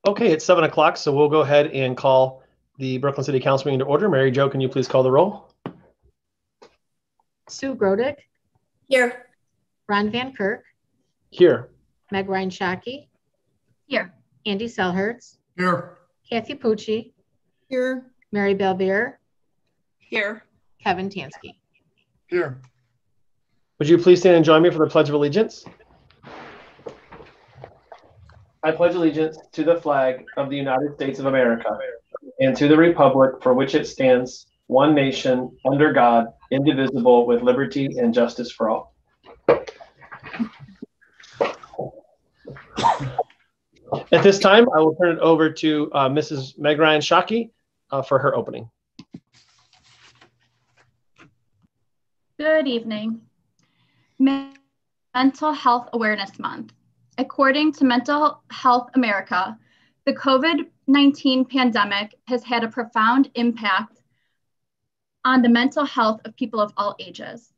Okay, it's seven o'clock, so we'll go ahead and call the Brooklyn City Council meeting to order. Mary Jo, can you please call the roll? Sue Grodick, Here. Ron Van Kirk, Here. Meg Ryan Shockey, Here. Andy Selhertz, Here. Kathy Pucci, Here, Mary Balbier, Here. Kevin Tansky. Here. Would you please stand and join me for the Pledge of Allegiance? I pledge allegiance to the flag of the United States of America and to the republic for which it stands, one nation, under God, indivisible, with liberty and justice for all. At this time, I will turn it over to uh, Mrs. Meg Ryan Shockey uh, for her opening. Good evening. Mental Health Awareness Month. According to Mental Health America, the COVID 19 pandemic has had a profound impact on the mental health of people of all ages.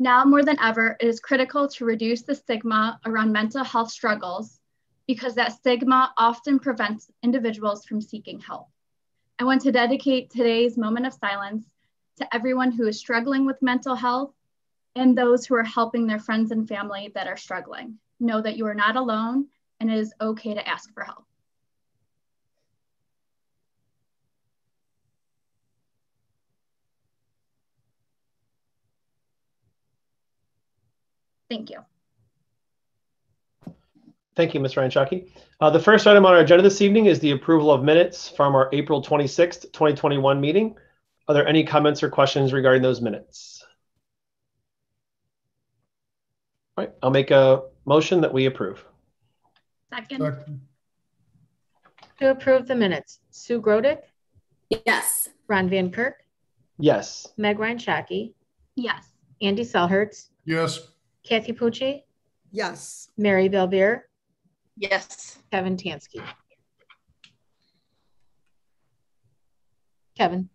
Now more than ever, it is critical to reduce the stigma around mental health struggles because that stigma often prevents individuals from seeking help. I want to dedicate today's moment of silence to everyone who is struggling with mental health and those who are helping their friends and family that are struggling. Know that you are not alone and it is okay to ask for help. Thank you. Thank you, Ms. Ryan. Uh, the first item on our agenda this evening is the approval of minutes from our April 26th, 2021 meeting. Are there any comments or questions regarding those minutes? All right, I'll make a motion that we approve. Second. Second. To approve the minutes, Sue Grodick, Yes. Ron Van Kirk, Yes. Meg Ryan Shockey, Yes. Andy Selhertz, Yes. Kathy Pucci, yes, Mary Balbier, Yes. Kevin Tansky. Kevin,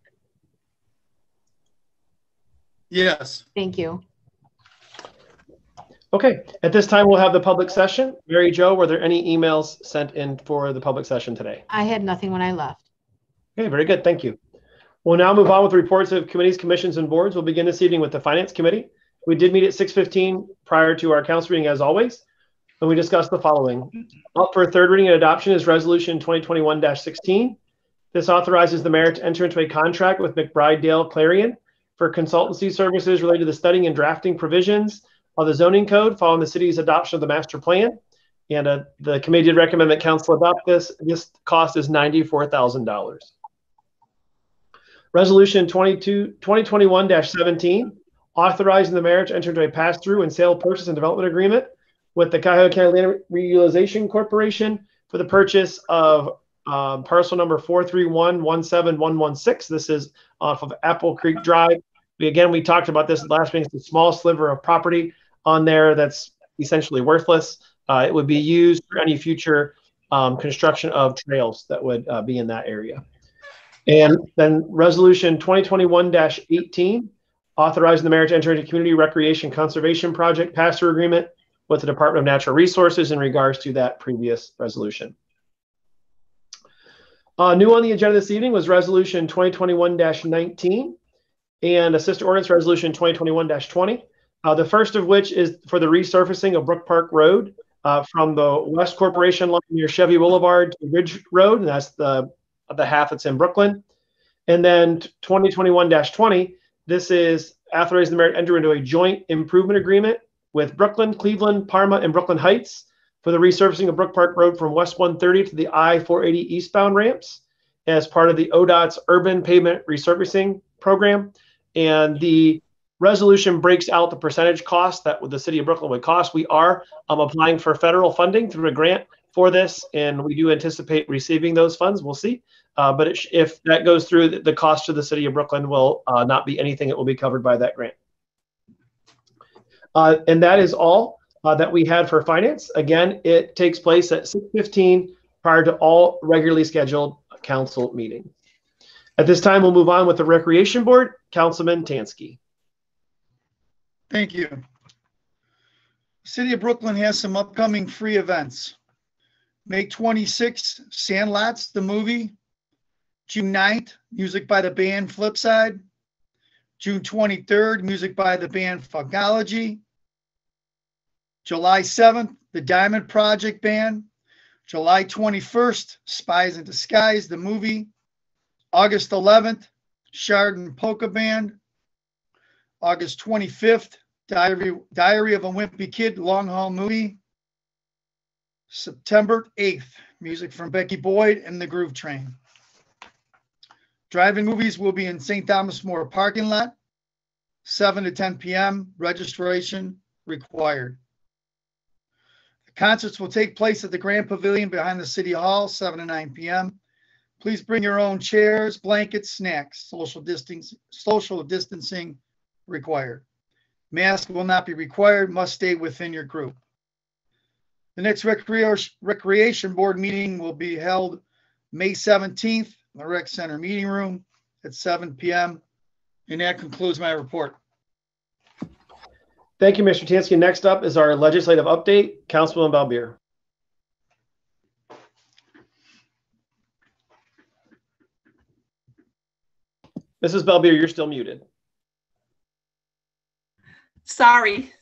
Yes. thank you. Okay, at this time, we'll have the public session. Mary Jo, were there any emails sent in for the public session today? I had nothing when I left. Okay, very good. Thank you. We'll now move on with reports of committees, commissions, and boards. We'll begin this evening with the Finance Committee. We did meet at 6:15 prior to our council meeting, as always, and we discussed the following. Up for third reading and adoption is Resolution 2021-16. This authorizes the mayor to enter into a contract with McBride Dale Clarion for consultancy services related to the studying and drafting provisions of the zoning code following the city's adoption of the master plan. And uh, the committee did recommend that council adopt this. This cost is $94,000. Resolution 22, 2021-17, authorizing the mayor to enter into a pass-through and sale purchase and development agreement with the Cuyahoga County Land Reutilization Corporation for the purchase of um, parcel number 431-17116. This is off of Apple Creek Drive. We, again, we talked about this last week. It's a small sliver of property on there that's essentially worthless. Uh, it would be used for any future um, construction of trails that would uh, be in that area. And then resolution 2021-18, authorizing the mayor to enter into community recreation conservation project pass-through agreement with the Department of Natural Resources in regards to that previous resolution. Uh, new on the agenda this evening was resolution 2021-19 and a sister ordinance resolution 2021-20. Uh, the first of which is for the resurfacing of Brook Park Road uh, from the West Corporation line near Chevy Boulevard to Ridge Road, and that's the the half that's in Brooklyn. And then 2021-20, this is authorizing the mayor to enter into a joint improvement agreement with Brooklyn, Cleveland, Parma, and Brooklyn Heights for the resurfacing of Brook Park Road from West 130 to the I-480 eastbound ramps as part of the ODOT's urban pavement resurfacing program. And the resolution breaks out the percentage cost that the city of Brooklyn would cost. We are um, applying for federal funding through a grant for this, and we do anticipate receiving those funds. We'll see. Uh, but it, if that goes through, the, the cost to the city of Brooklyn will uh, not be anything that will be covered by that grant. Uh, and that is all uh, that we had for finance. Again, it takes place at 6:15 prior to all regularly scheduled council meetings. At this time, we'll move on with the Recreation Board. Councilman Tansky. Thank you. City of Brooklyn has some upcoming free events. May 26th, Sandlots, the movie. June 9th, music by the band Flipside. June 23rd, music by the band Fogology. July 7th, the Diamond Project Band. July 21st, Spies in Disguise, the movie. August 11th, Chardon Polka Band. August 25th, Diary, Diary of a Wimpy Kid long haul movie. September 8th, music from Becky Boyd and the Groove Train. Driving movies will be in St. Thomas More parking lot, 7 to 10 p.m. Registration required. The concerts will take place at the Grand Pavilion behind the City Hall, 7 to 9 p.m. Please bring your own chairs, blankets, snacks. Social distance, social distancing required. Mask will not be required, must stay within your group. The next recreation, board meeting will be held May 17th in the rec center meeting room at 7 p.m. And that concludes my report. Thank you, Mr. Tansky. Next up is our legislative update, Councilwoman Balbier. Mrs. Balbier, you're still muted. Sorry.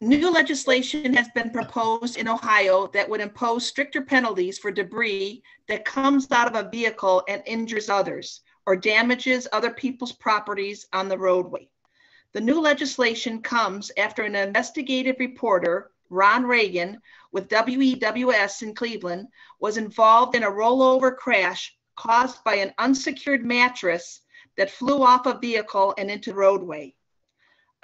New legislation has been proposed in Ohio that would impose stricter penalties for debris that comes out of a vehicle and injures others or damages other people's properties on the roadway. The new legislation comes after an investigative reporter, Ron Regan, with WEWS in Cleveland, was involved in a rollover crash caused by an unsecured mattress that flew off a vehicle and into the roadway.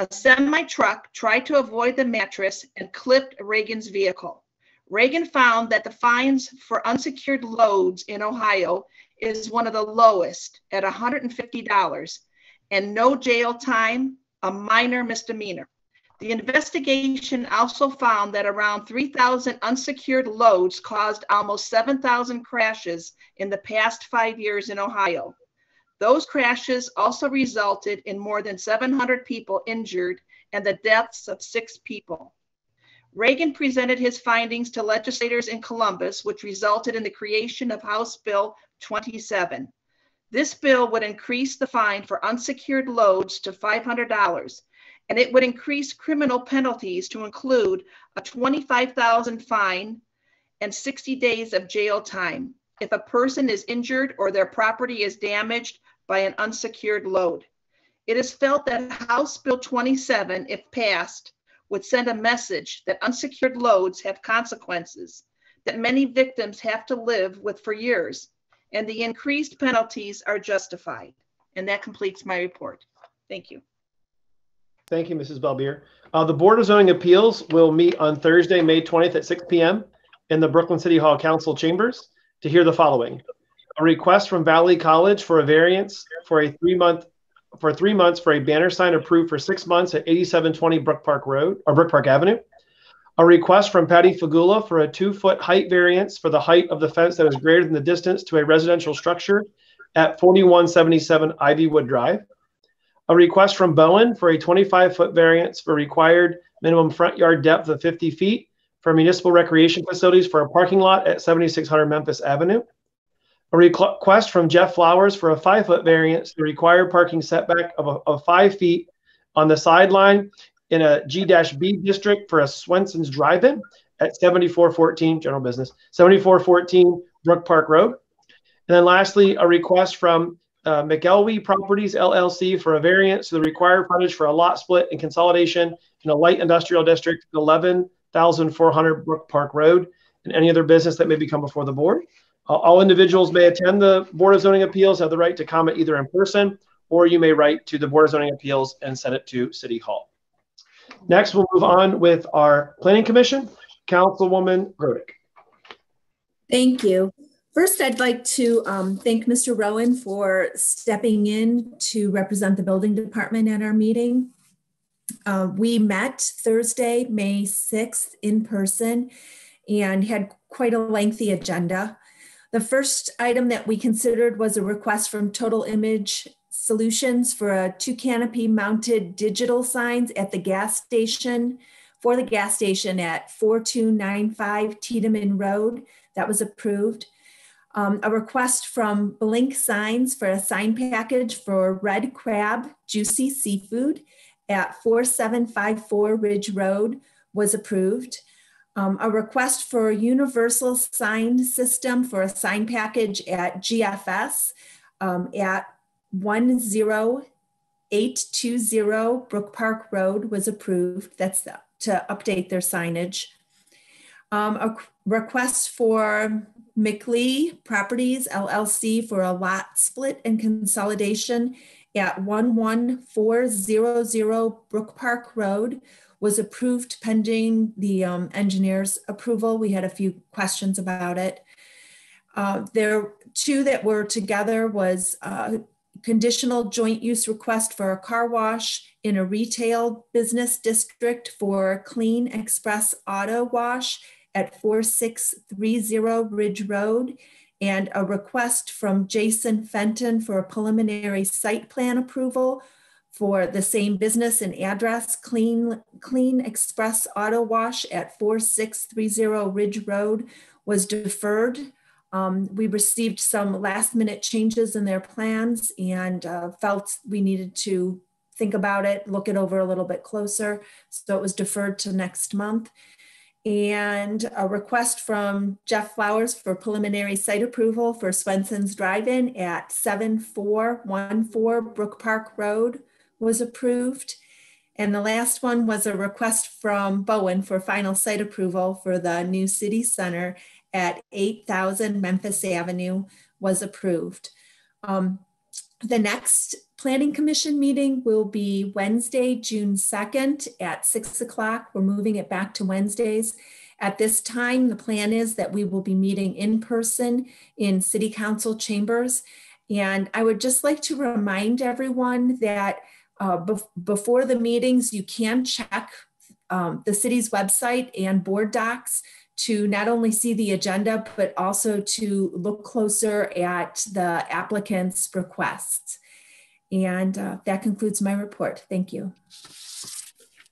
A semi truck tried to avoid the mattress and clipped Regan's vehicle. Regan found that the fines for unsecured loads in Ohio is one of the lowest at $150 and no jail time, a minor misdemeanor. The investigation also found that around 3,000 unsecured loads caused almost 7,000 crashes in the past five years in Ohio. Those crashes also resulted in more than 700 people injured and the deaths of six people. Regan presented his findings to legislators in Columbus, which resulted in the creation of House Bill 27. This bill would increase the fine for unsecured loads to $500, and it would increase criminal penalties to include a 25,000 fine and 60 days of jail time if a person is injured or their property is damaged by an unsecured load. It is felt that House Bill 27, if passed, would send a message that unsecured loads have consequences that many victims have to live with for years, and the increased penalties are justified. And that completes my report. Thank you. Thank you, Mrs. Balbier. Uh, the Board of Zoning Appeals will meet on Thursday, May 20th at 6 p.m. in the Brooklyn City Hall Council chambers to hear the following. A request from Valley College for a variance for a three-month for three months for a banner sign approved for six months at 8720 Brook Park Road or Brook Park Avenue. A request from Patty Fagula for a two-foot height variance for the height of the fence that is greater than the distance to a residential structure at 4177 Ivywood Drive. A request from Bowen for a 25-foot variance for required minimum front yard depth of 50 feet for municipal recreation facilities for a parking lot at 7600 Memphis Avenue. A request from Jeff Flowers for a five foot variance the required parking setback of, a, of five feet on the sideline in a G-B district for a Swenson's Drive-In at 7414 general business 7414 Brook Park Road. And then lastly, a request from uh, McElwee Properties LLC for a variance to the required frontage for a lot split and consolidation in a light industrial district 11,400 Brook Park Road and any other business that may become before the board. All individuals may attend the Board of Zoning Appeals, have the right to comment either in person, or you may write to the Board of Zoning Appeals and send it to City Hall. Next, we'll move on with our Planning Commission, Councilwoman Grodick. Thank you. First, I'd like to um, thank Mr. Rowan for stepping in to represent the building department at our meeting. Uh, we met Thursday, May 6th in person and had quite a lengthy agenda. The first item that we considered was a request from Total Image Solutions for a two canopy mounted digital signs at the gas station for the gas station at 4295 Tiedemann Road. That was approved. Um, a request from Blink Signs for a sign package for Red Crab Juicy Seafood at 4754 Ridge Road was approved. Um, a request for a universal sign system for a sign package at GFS um, at 10820 Brook Park Road was approved. That's the, to update their signage. Um, a request for McLee Properties LLC for a lot split and consolidation at 11400 Brook Park Road was approved pending the um, engineer's approval. We had a few questions about it. Uh, there two that were together was a conditional joint use request for a car wash in a retail business district for Clean Express Auto Wash at 4630 Ridge Road and a request from Jason Fenton for a preliminary site plan approval for the same business and address, Clean, Clean Express Auto Wash at 4630 Ridge Road was deferred. Um, we received some last minute changes in their plans and uh, felt we needed to think about it, look it over a little bit closer. So it was deferred to next month and a request from Jeff Flowers for preliminary site approval for Swenson's Drive-In at 7414 Brook Park Road was approved. And the last one was a request from Bowen for final site approval for the new city center at 8000 Memphis Avenue was approved. Um, the next Planning Commission meeting will be Wednesday, June 2nd at 6 o'clock. We're moving it back to Wednesdays. At this time, the plan is that we will be meeting in person in City Council chambers. And I would just like to remind everyone that uh, before the meetings, you can check um, the city's website and BoardDocs to not only see the agenda, but also to look closer at the applicant's requests. And uh, that concludes my report. Thank you.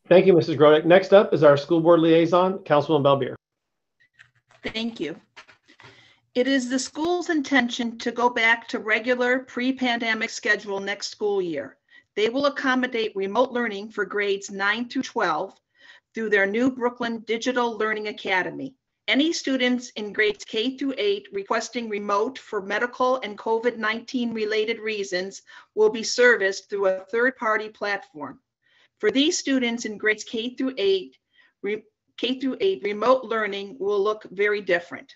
Thank you, Mrs. Grodick. Next up is our school board liaison, Councilwoman Balbier. Thank you. It is the school's intention to go back to regular pre-pandemic schedule next school year. They will accommodate remote learning for grades 9 through 12 through their new Brooklyn Digital Learning Academy. Any students in grades K through 8 requesting remote for medical and COVID-19 related reasons will be serviced through a third-party platform. For these students in grades K through 8, K through 8 remote learning will look very different.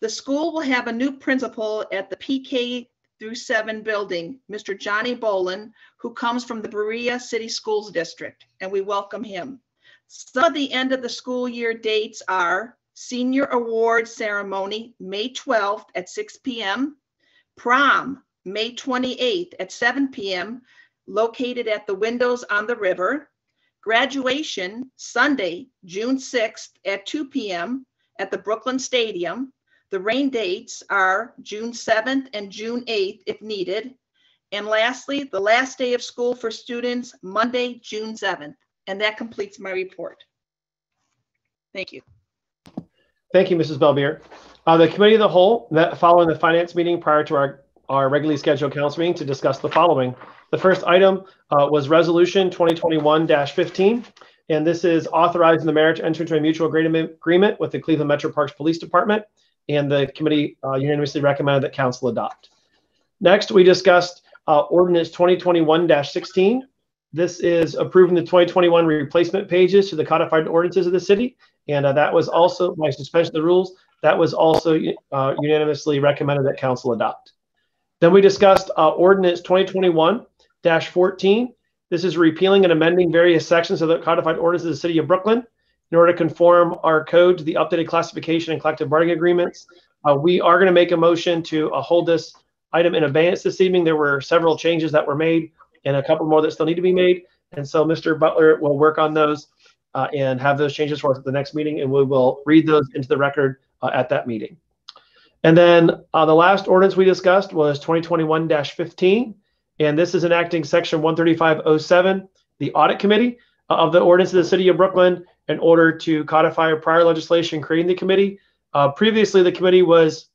The school will have a new principal at the PK through 7 building, Mr. Johnny Bolin, who comes from the Berea City Schools District, and we welcome him. Some of the end of the school year dates are Senior Award Ceremony, May 12th at 6 p.m. Prom, May 28th at 7 p.m., located at the Windows on the River. Graduation, Sunday, June 6th at 2 p.m. at the Brooklyn Stadium. The rain dates are June 7th and June 8th if needed. And lastly, the last day of school for students, Monday, June 7th. And that completes my report. Thank you. Thank you, Mrs. Balbier. Uh, the committee of the whole met following the finance meeting prior to our, our regularly scheduled council meeting to discuss the following. The first item uh, was resolution 2021-15, and this is authorizing the mayor to enter into a mutual agreement with the Cleveland Metro Parks Police Department, and the committee uh, unanimously recommended that council adopt. Next, we discussed uh, ordinance 2021-16. This is approving the 2021 replacement pages to the codified ordinances of the city and uh, that was also my suspension of the rules. That was also uh, unanimously recommended that council adopt. Then we discussed uh, ordinance 2021-14. This is repealing and amending various sections of the codified ordinances of the city of Brooklyn in order to conform our code to the updated classification and collective bargaining agreements. Uh, we are going to make a motion to uh, hold this item in abeyance this evening. There were several changes that were made and a couple more that still need to be made. And so Mr. Butler will work on those uh, and have those changes for us at the next meeting, and we will read those into the record uh, at that meeting. And then uh, the last ordinance we discussed was 2021-15, and this is enacting section 13507, the audit committee uh, of the ordinance of the city of Brooklyn, in order to codify prior legislation creating the committee. Uh, previously, the committee was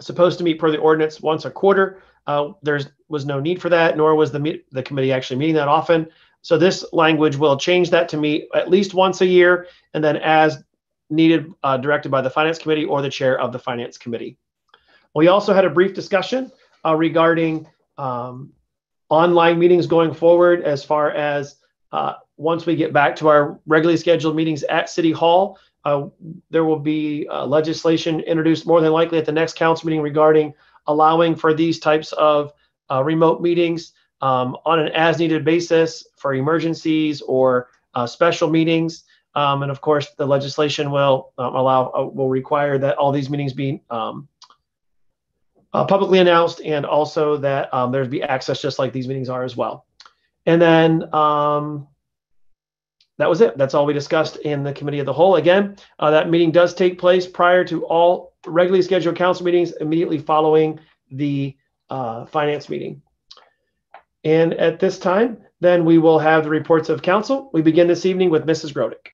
supposed to meet per the ordinance once a quarter. Uh, there was no need for that, nor was the meet, the committee actually meeting that often. So this language will change that to meet at least once a year, and then as needed, uh, directed by the finance committee or the chair of the finance committee. We also had a brief discussion uh, regarding um, online meetings going forward, as far as uh, once we get back to our regularly scheduled meetings at City Hall, uh, there will be uh, legislation introduced more than likely at the next council meeting regarding allowing for these types of uh, remote meetings um, on an as needed basis for emergencies or uh, special meetings. Um, and of course, the legislation will um, allow, uh, will require that all these meetings be um, uh, publicly announced and also that um, there's be access just like these meetings are as well. And then um, that was it. That's all we discussed in the committee of the whole. Again, uh, that meeting does take place prior to all regularly scheduled council meetings immediately following the uh, finance meeting. And at this time, then we will have the reports of council. We begin this evening with Mrs. Grodick.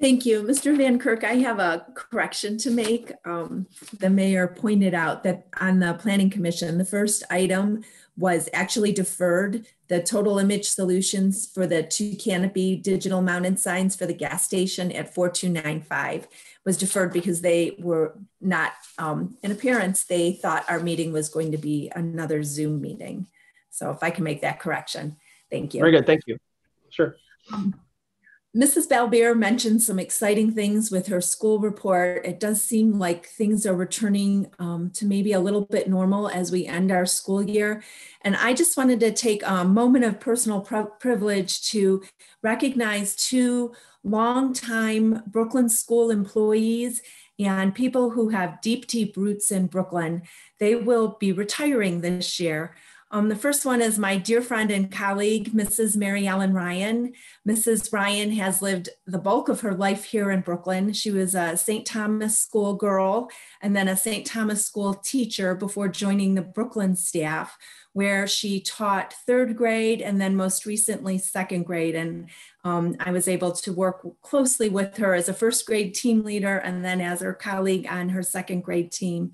Thank you. Mr. Van Kirk, I have a correction to make. Um, the mayor pointed out that on the planning commission, the first item was actually deferred. The total image solutions for the two canopy digital mounted signs for the gas station at 4295 was deferred because they were not um, in appearance. They thought our meeting was going to be another Zoom meeting. So if I can make that correction, thank you. Very good, thank you. Sure. Um, Mrs. Balbier mentioned some exciting things with her school report. It does seem like things are returning um, to maybe a little bit normal as we end our school year. And I just wanted to take a moment of personal privilege to recognize two longtime Brooklyn school employees and people who have deep, deep roots in Brooklyn. They will be retiring this year. Um, the first one is my dear friend and colleague, Mrs. Mary Ellen Ryan. Mrs. Ryan has lived the bulk of her life here in Brooklyn. She was a St. Thomas school girl and then a St. Thomas school teacher before joining the Brooklyn staff, where she taught third grade and then most recently second grade. And um, I was able to work closely with her as a first grade team leader and then as her colleague on her second grade team.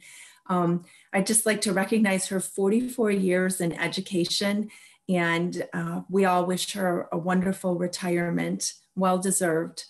Um, I'd just like to recognize her 44 years in education, and uh, we all wish her a wonderful retirement, well deserved.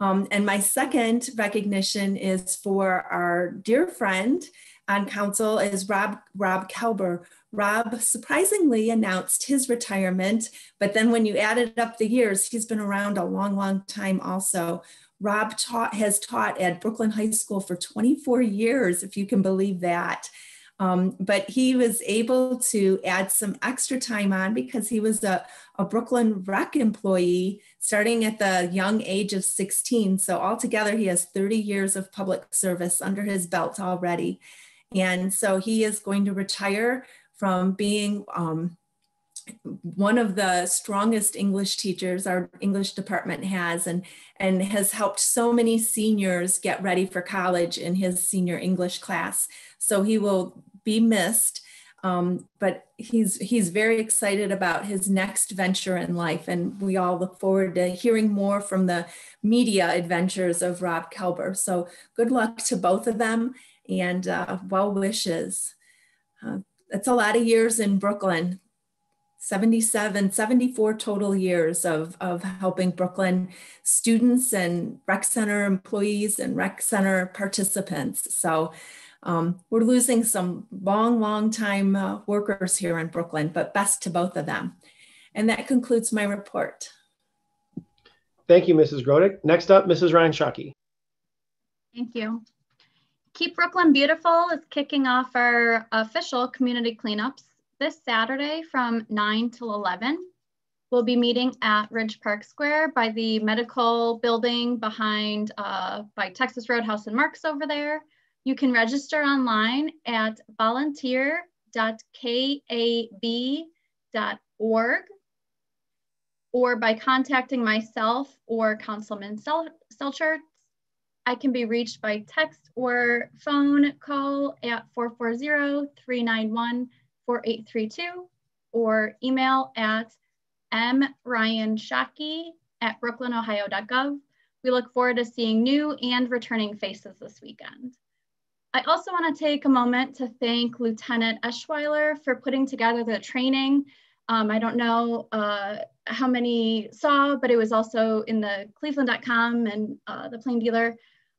Um, and my second recognition is for our dear friend on council is Rob Rob Kelber. Rob surprisingly announced his retirement, but then when you added up the years, he's been around a long, long time also. Rob taught has taught at Brooklyn High School for 24 years, if you can believe that. Um, but he was able to add some extra time on because he was a, a Brooklyn Rec employee starting at the young age of 16. So altogether, he has 30 years of public service under his belt already. And so he is going to retire from being um, one of the strongest English teachers our English department has and, and has helped so many seniors get ready for college in his senior English class. So he will be missed, um, but he's, he's very excited about his next venture in life. And we all look forward to hearing more from the media adventures of Rob Kelber. So good luck to both of them and uh, well wishes. Uh, it's a lot of years in Brooklyn. 77, 74 total years of, of helping Brooklyn students and rec center employees and rec center participants. So um, we're losing some long, long time uh, workers here in Brooklyn, but best to both of them. And that concludes my report. Thank you, Mrs. Grodick. Next up, Mrs. Ryan Shockey. Thank you. Keep Brooklyn Beautiful is kicking off our official community cleanups this Saturday from 9 till 11. We'll be meeting at Ridge Park Square by the medical building behind uh, by Texas Roadhouse and Marc's over there. You can register online at volunteer.kab.org or by contacting myself or Councilman Sel Selchert. I can be reached by text or phone call at 440 391 4832 or email at mryanshockey at brooklynohio.gov. We look forward to seeing new and returning faces this weekend. I also want to take a moment to thank Lieutenant Eschweiler for putting together the training. Um, I don't know uh, how many saw, but it was also in the cleveland.com and uh, the Plain Dealer.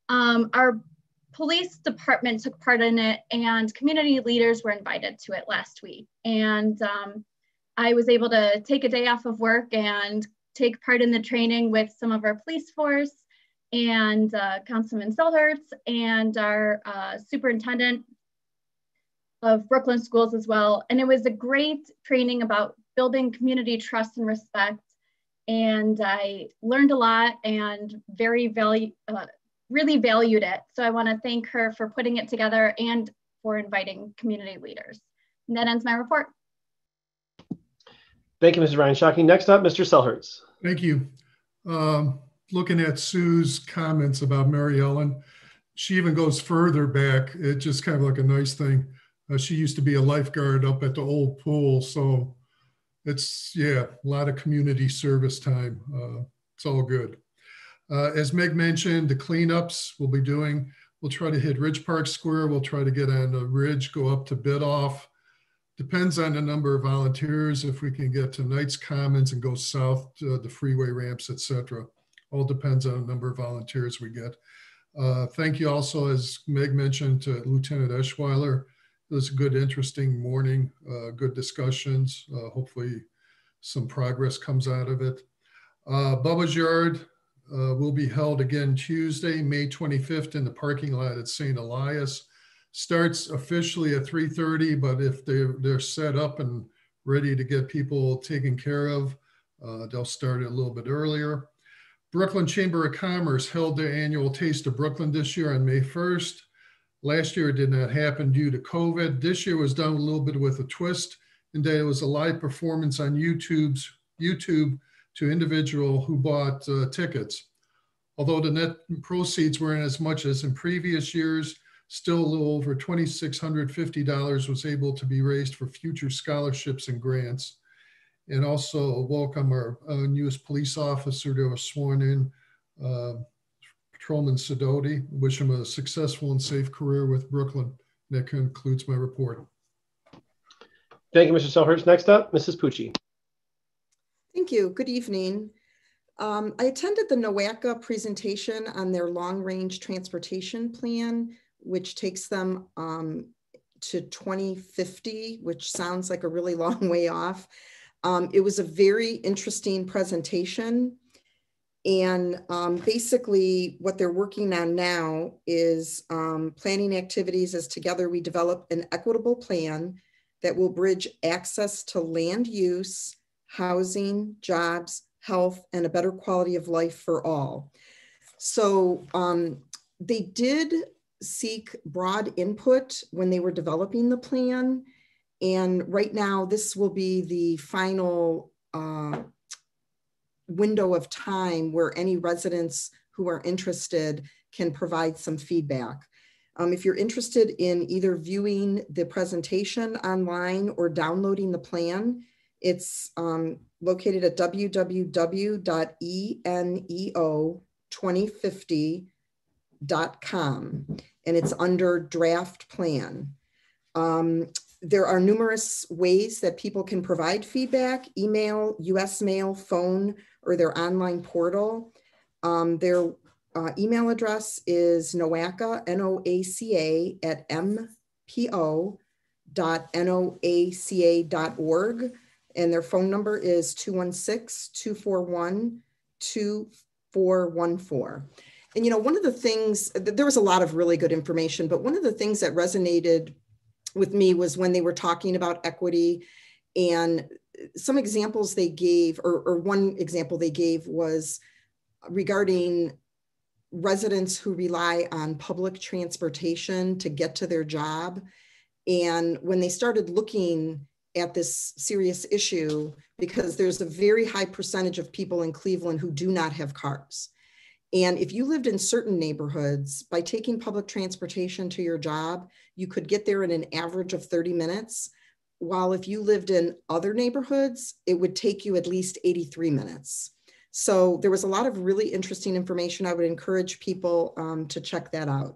Um, our police department took part in it and community leaders were invited to it last week. And um, I was able to take a day off of work and take part in the training with some of our police force and uh, Councilman Selhertz and our uh, superintendent of Brooklyn schools as well. And it was a great training about building community trust and respect. And I learned a lot and very value, uh, really valued it. So I want to thank her for putting it together and for inviting community leaders. And that ends my report. Thank you, Mrs. Ryan Shockey. Next up, Mr. Selhertz. Thank you. Um, looking at Sue's comments about Mary Ellen, she even goes further back. It's just kind of like a nice thing. Uh, she used to be a lifeguard up at the old pool. So it's, yeah, a lot of community service time. Uh, it's all good. Uh, as Meg mentioned, the cleanups we'll be doing, we'll try to hit Ridge Park Square. We'll try to get on the ridge, go up to Biddulph. Depends on the number of volunteers, if we can get to Knights Commons and go south to the freeway ramps, etc. All depends on the number of volunteers we get. Uh, thank you also, as Meg mentioned, to Lieutenant Eschweiler. It was a good, interesting morning, uh, good discussions. Uh, hopefully some progress comes out of it. Uh, Bubba's Yard uh, will be held again Tuesday, May 25th in the parking lot at St. Elias starts officially at 3.30, but if they're, they're set up and ready to get people taken care of, uh, they'll start a little bit earlier. Brooklyn Chamber of Commerce held their annual Taste of Brooklyn this year on May 1st. Last year it did not happen due to COVID. This year was done a little bit with a twist and that it was a live performance on YouTube's YouTube to individual who bought uh, tickets. Although the net proceeds weren't as much as in previous years, Still a little over $2,650 was able to be raised for future scholarships and grants. And also welcome our uh, newest police officer that was sworn in, uh, Patrolman Sidoti. Wish him a successful and safe career with Brooklyn. That concludes my report. Thank you, Mr. Selhertz. Next up, Mrs. Pucci. Thank you. Good evening. Um, I attended the NOACA presentation on their long range transportation plan which takes them um, to 2050, which sounds like a really [LAUGHS] long way off. Um, it was a very interesting presentation. And um, basically, what they're working on now is um, planning activities as together we develop an equitable plan that will bridge access to land use, housing, jobs, health, and a better quality of life for all. So um, they did seek broad input when they were developing the plan. And right now, this will be the final uh, window of time where any residents who are interested can provide some feedback. Um, if you're interested in either viewing the presentation online or downloading the plan, it's um, located at www.eneo2050 com and it's under draft plan. Um, there are numerous ways that people can provide feedback, email, US mail, phone, or their online portal. Um, their uh, email address is noaca, N-O-A-C-A at mpo.noaca.org. And their phone number is 216-241-2414. And, you know, one of the things, there was a lot of really good information, but one of the things that resonated with me was when they were talking about equity and some examples they gave, or, or one example they gave was regarding residents who rely on public transportation to get to their job. And when they started looking at this serious issue, because there's a very high percentage of people in Cleveland who do not have cars. And if you lived in certain neighborhoods, by taking public transportation to your job, you could get there in an average of 30 minutes. while if you lived in other neighborhoods, it would take you at least 83 minutes. So there was a lot of really interesting information. I would encourage people um, to check that out.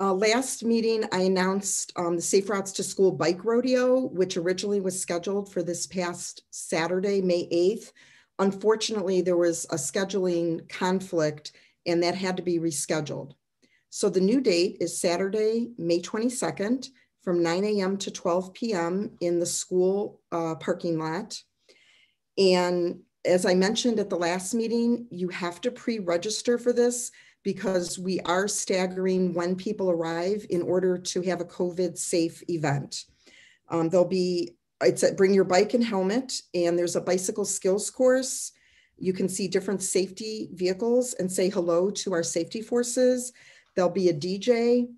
Uh, last meeting, I announced um, the Safe Routes to School Bike Rodeo, which originally was scheduled for this past Saturday, May 8th. Unfortunately, there was a scheduling conflict and that had to be rescheduled. So the new date is Saturday, May 22nd from 9 a.m. to 12 p.m. in the school uh, parking lot. And as I mentioned at the last meeting, you have to pre-register for this because we are staggering when people arrive in order to have a COVID safe event. Um, there'll be, it's a bring your bike and helmet and there's a bicycle skills course. You can see different safety vehicles and say hello to our safety forces. There'll be a DJ,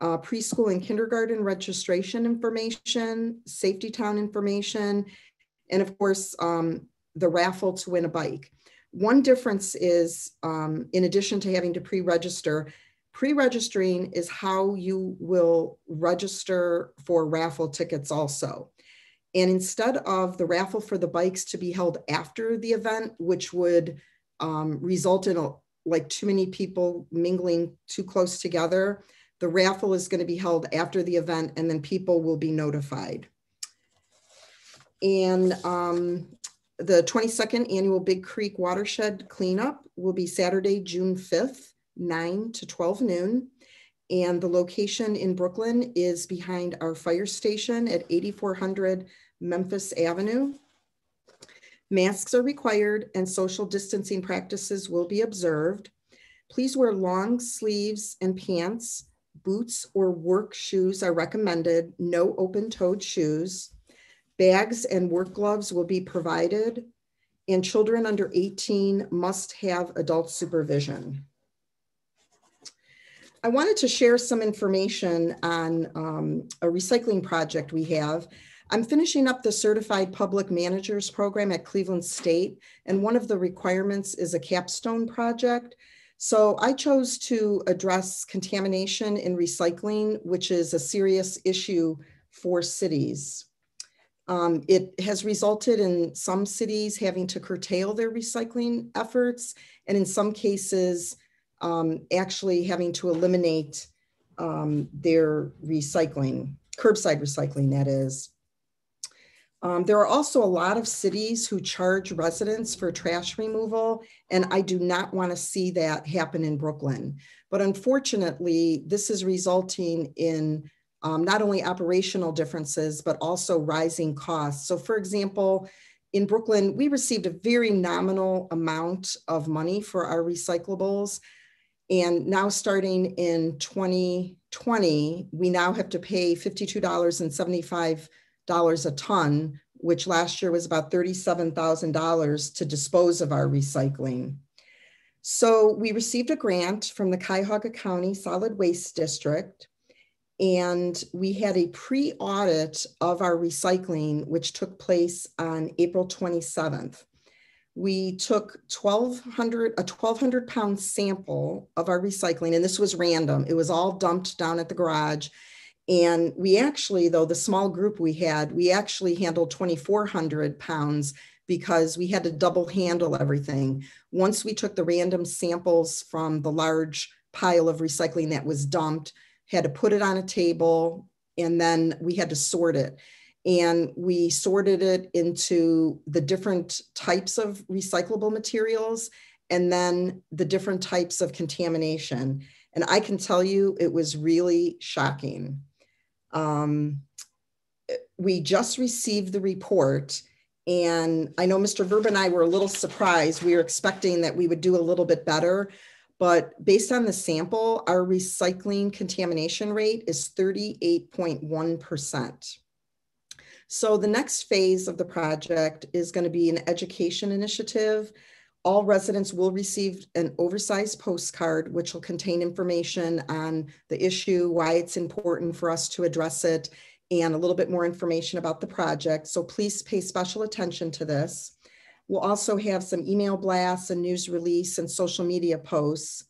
uh, preschool and kindergarten registration information, safety town information, and of course, um, the raffle to win a bike. One difference is, um, in addition to having to pre-register, pre-registering is how you will register for raffle tickets also. And instead of the raffle for the bikes to be held after the event, which would um, result in a, like too many people mingling too close together, the raffle is going to be held after the event and then people will be notified. And um, the 22nd annual Big Creek Watershed Cleanup will be Saturday, June 5th, 9 to 12 noon. And the location in Brooklyn is behind our fire station at 8400 Memphis Avenue. Masks are required and social distancing practices will be observed. Please wear long sleeves and pants. Boots or work shoes are recommended, no open toed shoes. Bags and work gloves will be provided, and children under 18 must have adult supervision. I wanted to share some information on um, a recycling project we have. I'm finishing up the Certified Public Managers Program at Cleveland State, and one of the requirements is a capstone project. So I chose to address contamination in recycling, which is a serious issue for cities. Um, it has resulted in some cities having to curtail their recycling efforts, and in some cases, um, actually having to eliminate um, their recycling, curbside recycling, that is. Um, there are also a lot of cities who charge residents for trash removal, and I do not want to see that happen in Brooklyn. But unfortunately, this is resulting in um, not only operational differences, but also rising costs. So for example, in Brooklyn, we received a very nominal amount of money for our recyclables. And now starting in 2020, we now have to pay $52.75 a ton, which last year was about $37,000 to dispose of our recycling. So we received a grant from the Cuyahoga County Solid Waste District and we had a pre-audit of our recycling, which took place on April 27th. We took 1,200, a 1,200 pound sample of our recycling, and this was random. It was all dumped down at the garage. And we actually, though the small group we had, we actually handled 2,400 pounds because we had to double handle everything. Once we took the random samples from the large pile of recycling that was dumped, had to put it on a table, and then we had to sort it. And we sorted it into the different types of recyclable materials and then the different types of contamination. And I can tell you, it was really shocking. Um, we just received the report, and I know Mr. Verba and I were a little surprised. We were expecting that we would do a little bit better, but based on the sample, our recycling contamination rate is 38.1%. So the next phase of the project is going to be an education initiative. All residents will receive an oversized postcard, which will contain information on the issue, why it's important for us to address it, and a little bit more information about the project. So please pay special attention to this. We'll also have some email blasts and news release and social media posts.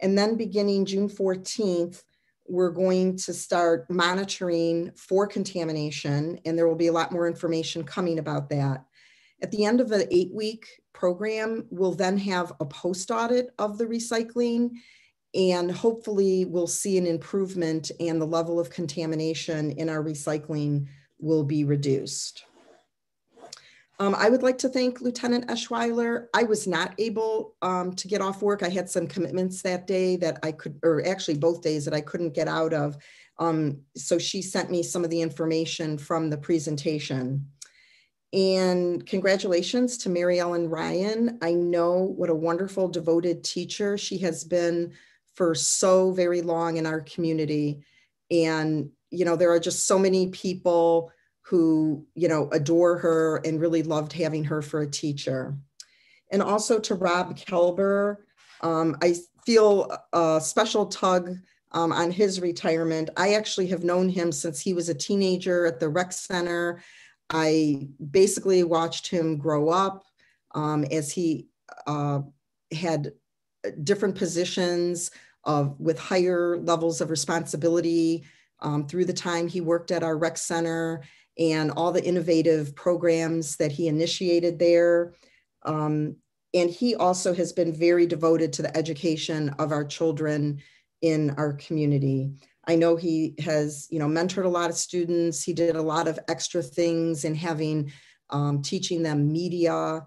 And then beginning June 14th, we're going to start monitoring for contamination, and there will be a lot more information coming about that. At the end of the eight week program, we'll then have a post audit of the recycling, and hopefully, we'll see an improvement and the level of contamination in our recycling will be reduced. Um, I would like to thank Lieutenant Eschweiler. I was not able um, to get off work. I had some commitments that day that I could, or actually both days that I couldn't get out of. Um, so she sent me some of the information from the presentation. And congratulations to Mary Ellen Ryan. I know what a wonderful, devoted teacher she has been for so very long in our community. And, you know, there are just so many people who, you know, adore her and really loved having her for a teacher. And also to Rob Kelber, um, I feel a special tug um, on his retirement. I actually have known him since he was a teenager at the rec center. I basically watched him grow up um, as he uh, had different positions of with higher levels of responsibility um, through the time he worked at our rec center and all the innovative programs that he initiated there. Um, and he also has been very devoted to the education of our children in our community. I know he has, you know, mentored a lot of students. He did a lot of extra things in having, um, teaching them media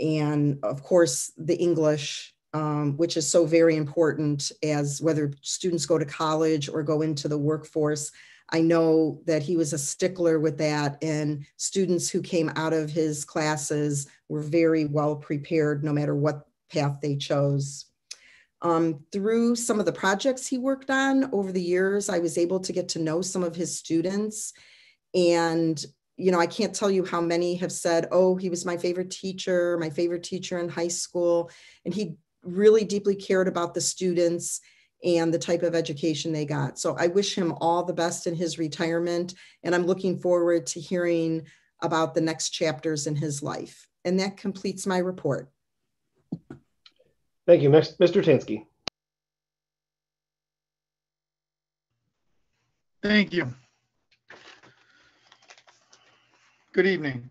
and of course the English, um, which is so very important as whether students go to college or go into the workforce. I know that he was a stickler with that, and students who came out of his classes were very well prepared no matter what path they chose. Um, through some of the projects he worked on over the years, I was able to get to know some of his students. And, you know, I can't tell you how many have said, oh, he was my favorite teacher, my favorite teacher in high school. And he really deeply cared about the students and the type of education they got. So I wish him all the best in his retirement. And I'm looking forward to hearing about the next chapters in his life. And that completes my report. Thank you, Mr. Tansky. Thank you. Good evening.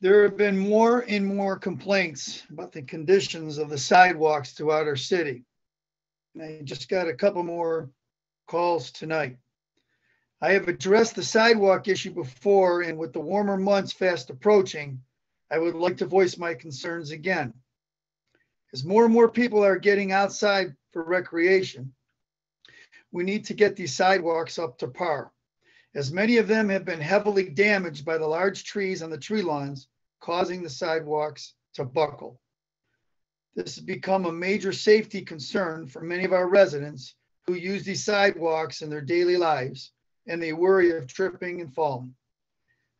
There have been more and more complaints about the conditions of the sidewalks throughout our city. I just got a couple more calls tonight. I have addressed the sidewalk issue before, and with the warmer months fast approaching, I would like to voice my concerns again. As more and more people are getting outside for recreation, we need to get these sidewalks up to par, as many of them have been heavily damaged by the large trees on the tree lawns, causing the sidewalks to buckle. This has become a major safety concern for many of our residents who use these sidewalks in their daily lives and they worry of tripping and falling.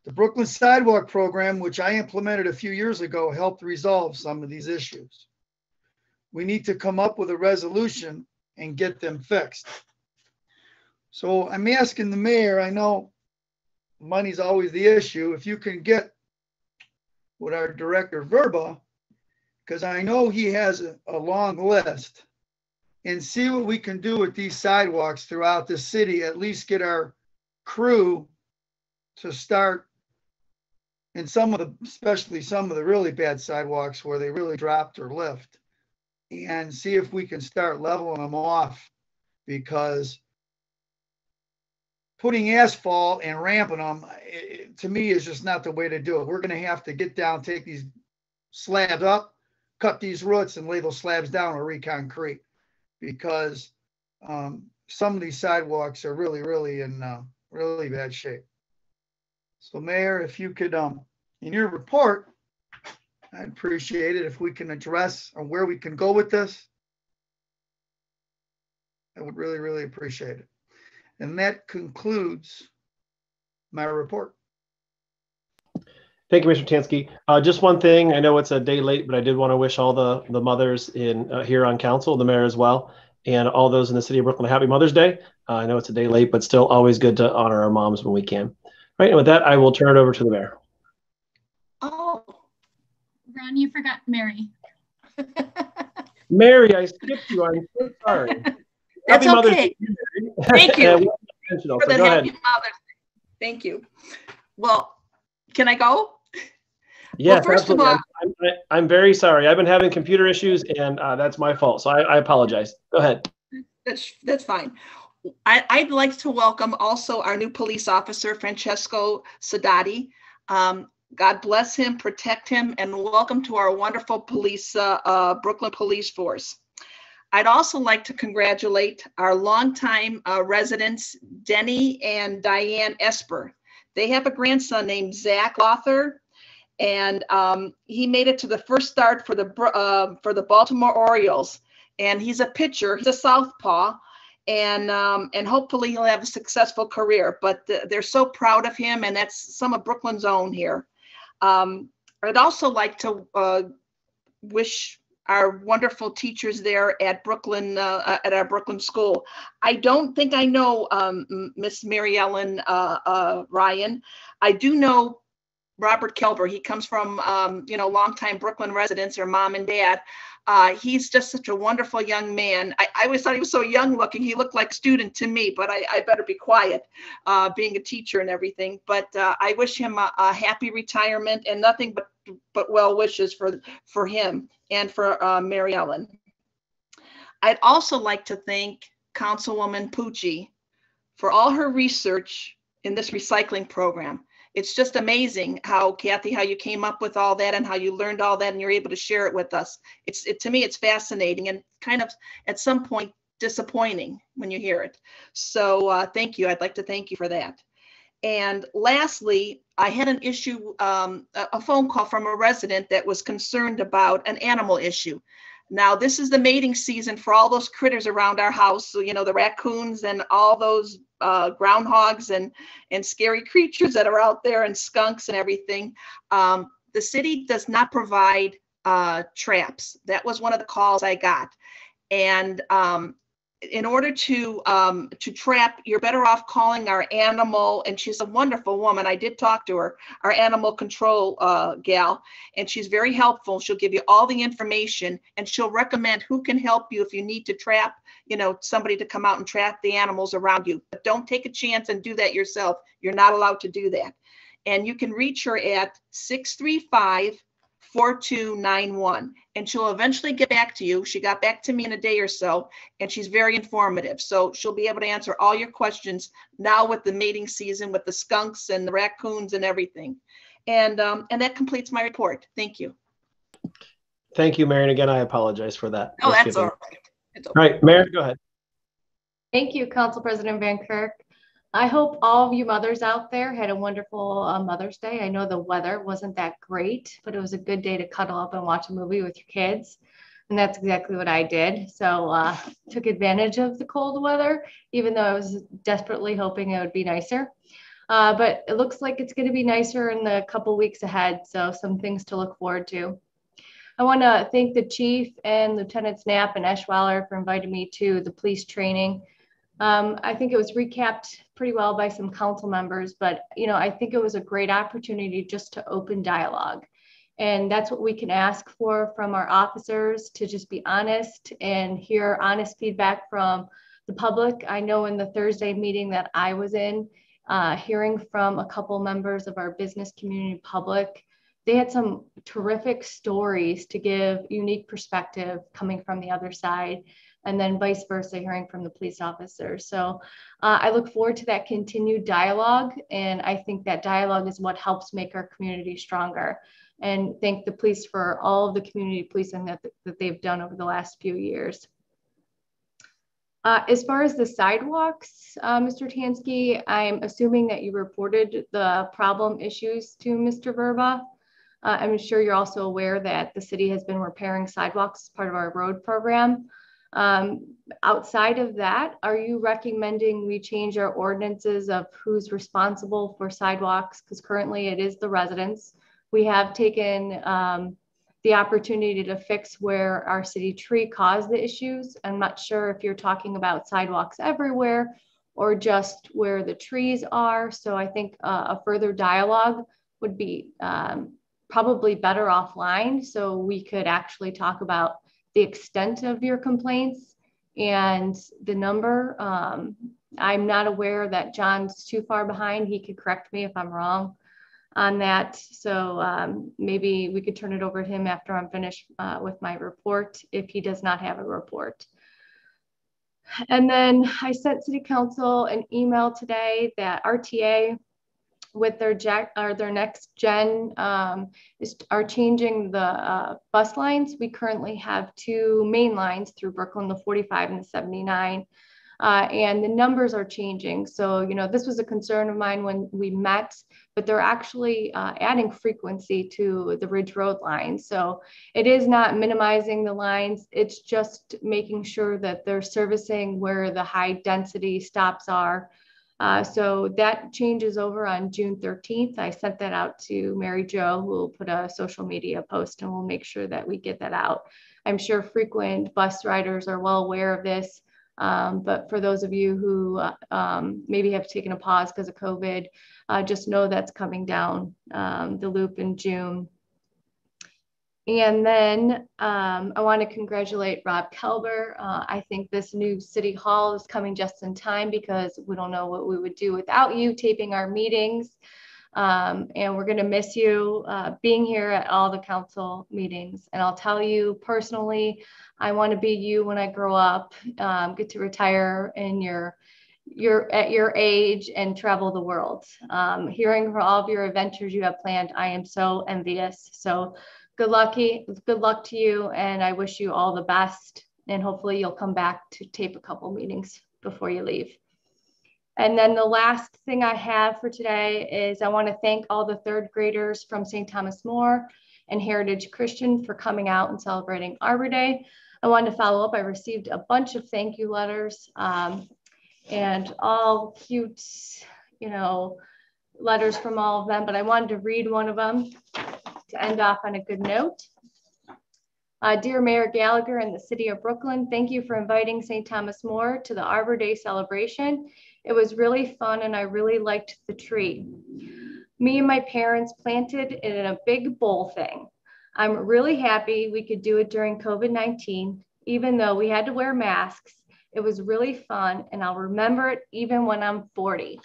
The Brooklyn Sidewalk Program, which I implemented a few years ago, helped resolve some of these issues. We need to come up with a resolution and get them fixed. So I'm asking the mayor, I know money's always the issue, if you can get with our director Verba because I know he has a, a long list and see what we can do with these sidewalks throughout the city, at least get our crew to start in some of the, especially some of the really bad sidewalks where they really dropped or lift and see if we can start leveling them off because putting asphalt and ramping them it, to me is just not the way to do it. We're going to have to get down, take these slabs up, cut these roots and lay those slabs down or reconcrete because um, some of these sidewalks are really, really in uh, really bad shape. So Mayor, if you could, um, in your report, I'd appreciate it if we can address on where we can go with this. I would really, really appreciate it. And that concludes my report. Thank you, Mr. Tansky. Uh, just one thing, I know it's a day late, but I did want to wish all the, the mothers in uh, here on council, the mayor as well, and all those in the city of Brooklyn a happy Mother's Day. Uh, I know it's a day late, but still always good to honor our moms when we can. All right, and with that, I will turn it over to the mayor. Oh, Ron, you forgot Mary. [LAUGHS] Mary, I skipped you. I'm so sorry. [LAUGHS] That's Happy Mother's okay. Day. [LAUGHS] Thank you. And we're intentional, For so the happy ahead. Mother's Day. Thank you. Well, can I go? Yes, first of all- I'm, I'm, I'm very sorry. I've been having computer issues and uh, that's my fault. So I, I apologize. Go ahead. That's, that's fine. I, I'd like to welcome also our new police officer, Francesco Sadati. Um, God bless him, protect him, and welcome to our wonderful police, uh, uh, Brooklyn Police Force. I'd also like to congratulate our longtime uh, residents, Denny and Diane Esper. They have a grandson named Zac Lowther, and um, he made it to the first start for the uh, for the Baltimore Orioles. And he's a pitcher. He's a southpaw, and um, and hopefully he'll have a successful career. But th- they're so proud of him, and that's some of Brooklyn's own here. Um, I'd also like to uh, wish our wonderful teachers there at Brooklyn, uh, uh, at our Brooklyn school. I don't think I know um, Miss Mary Ellen uh, uh, Ryan. I do know Robert Kelber. He comes from, um, you know, longtime Brooklyn residents, or mom and dad. Uh, he's just such a wonderful young man. I, I always thought he was so young looking. He looked like student to me, but I, I better be quiet, uh, being a teacher and everything. But uh, I wish him a, a happy retirement and nothing but but well wishes for for him and for uh, Mary Ellen. I'd also like to thank Councilwoman Pucci for all her research in this recycling program. It's just amazing how Kathy, how you came up with all that and how you learned all that and you're able to share it with us. It's it, to me, it's fascinating and kind of at some point disappointing when you hear it. So uh, thank you. I'd like to thank you for that. And lastly, I had an issue, um, a a phone call from a resident that was concerned about an animal issue. Now, this is the mating season for all those critters around our house. So, you know, the raccoons and all those uh, groundhogs and, and scary creatures that are out there and skunks and everything. Um, the city does not provide uh, traps. That was one of the calls I got. And um, in order to um, to trap, you're better off calling our animal, and she's a wonderful woman. I did talk to her, our animal control uh, gal, and she's very helpful. She'll give you all the information, and she'll recommend who can help you if you need to trap, you know, somebody to come out and trap the animals around you. But don't take a chance and do that yourself. You're not allowed to do that. And you can reach her at 635 4291 and she'll eventually get back to you. She got back to me in a day or so and she's very informative. So she'll be able to answer all your questions now with the mating season with the skunks and the raccoons and everything. And um, and that completes my report. Thank you. Thank you, Marion. Again, I apologize for that. Oh, that's all right. It's All right, Marion, go ahead. Thank you, Council President Van Kirk. I hope all of you mothers out there had a wonderful uh, Mother's Day. I know the weather wasn't that great, but it was a good day to cuddle up and watch a movie with your kids. And that's exactly what I did. So uh, [LAUGHS] took advantage of the cold weather, even though I was desperately hoping it would be nicer. Uh, but it looks like it's going to be nicer in the couple weeks ahead. So some things to look forward to. I want to thank the chief and Lieutenant Snap and Eschweiler for inviting me to the police training. Um, I think it was recapped pretty well by some council members, but you know, I think it was a great opportunity just to open dialogue. And that's what we can ask for from our officers to just be honest and hear honest feedback from the public. I know in the Thursday meeting that I was in, uh, hearing from a couple members of our business community public, they had some terrific stories to give unique perspective coming from the other side and then vice versa, hearing from the police officers. So uh, I look forward to that continued dialogue. And I think that dialogue is what helps make our community stronger. And thank the police for all of the community policing that, that they've done over the last few years. Uh, as far as the sidewalks, uh, Mr. Tansky, I'm assuming that you reported the problem issues to Mr. Verba. Uh, I'm sure you're also aware that the city has been repairing sidewalks as part of our road program. Um, outside of that, are you recommending we change our ordinances of who's responsible for sidewalks? Because currently it is the residents. We have taken um, the opportunity to fix where our city tree caused the issues. I'm not sure if you're talking about sidewalks everywhere or just where the trees are. So I think uh, a further dialogue would be um, probably better offline so we could actually talk about the extent of your complaints And the number, um, I'm not aware that John's too far behind. He could correct me if I'm wrong on that. So um, maybe we could turn it over to him after I'm finished uh, with my report if he does not have a report. And then I sent City Council an email today that RTA with their jack or their next gen um, is are changing the uh, bus lines. We currently have two main lines through Brooklyn, the 45 and the 79. Uh, and the numbers are changing. So, you know, this was a concern of mine when we met, but they're actually uh, adding frequency to the Ridge Road line. So it is not minimizing the lines, it's just making sure that they're servicing where the high density stops are. Uh, so that changes over on June 13th. I sent that out to Mary Jo, who will put a social media post and we'll make sure that we get that out. I'm sure frequent bus riders are well aware of this. Um, but for those of you who um, maybe have taken a pause because of COVID, uh, just know that's coming down um, the loop in June. And then um, I want to congratulate Rob Kelber. Uh, I think this new City Hall is coming just in time because we don't know what we would do without you taping our meetings. Um, and we're going to miss you uh, being here at all the council meetings. And I'll tell you personally, I want to be you when I grow up, um, get to retire in your your at your age and travel the world. Um, hearing for all of your adventures you have planned, I am so envious. So good lucky, good luck to you, and I wish you all the best. And hopefully you'll come back to tape a couple meetings before you leave. And then the last thing I have for today is I want to thank all the third graders from St. Thomas More and Heritage Christian for coming out and celebrating Arbor Day. I wanted to follow up. I received a bunch of thank you letters um, and all cute, you know, letters from all of them, but I wanted to read one of them to end off on a good note. Uh, dear Mayor Gallagher and the City of Brooklyn, thank you for inviting St. Thomas More to the Arbor Day celebration. It was really fun and I really liked the tree. Me and my parents planted it in a big bowl thing. I'm really happy we could do it during COVID 19, even though we had to wear masks. It was really fun and I'll remember it even when I'm 40.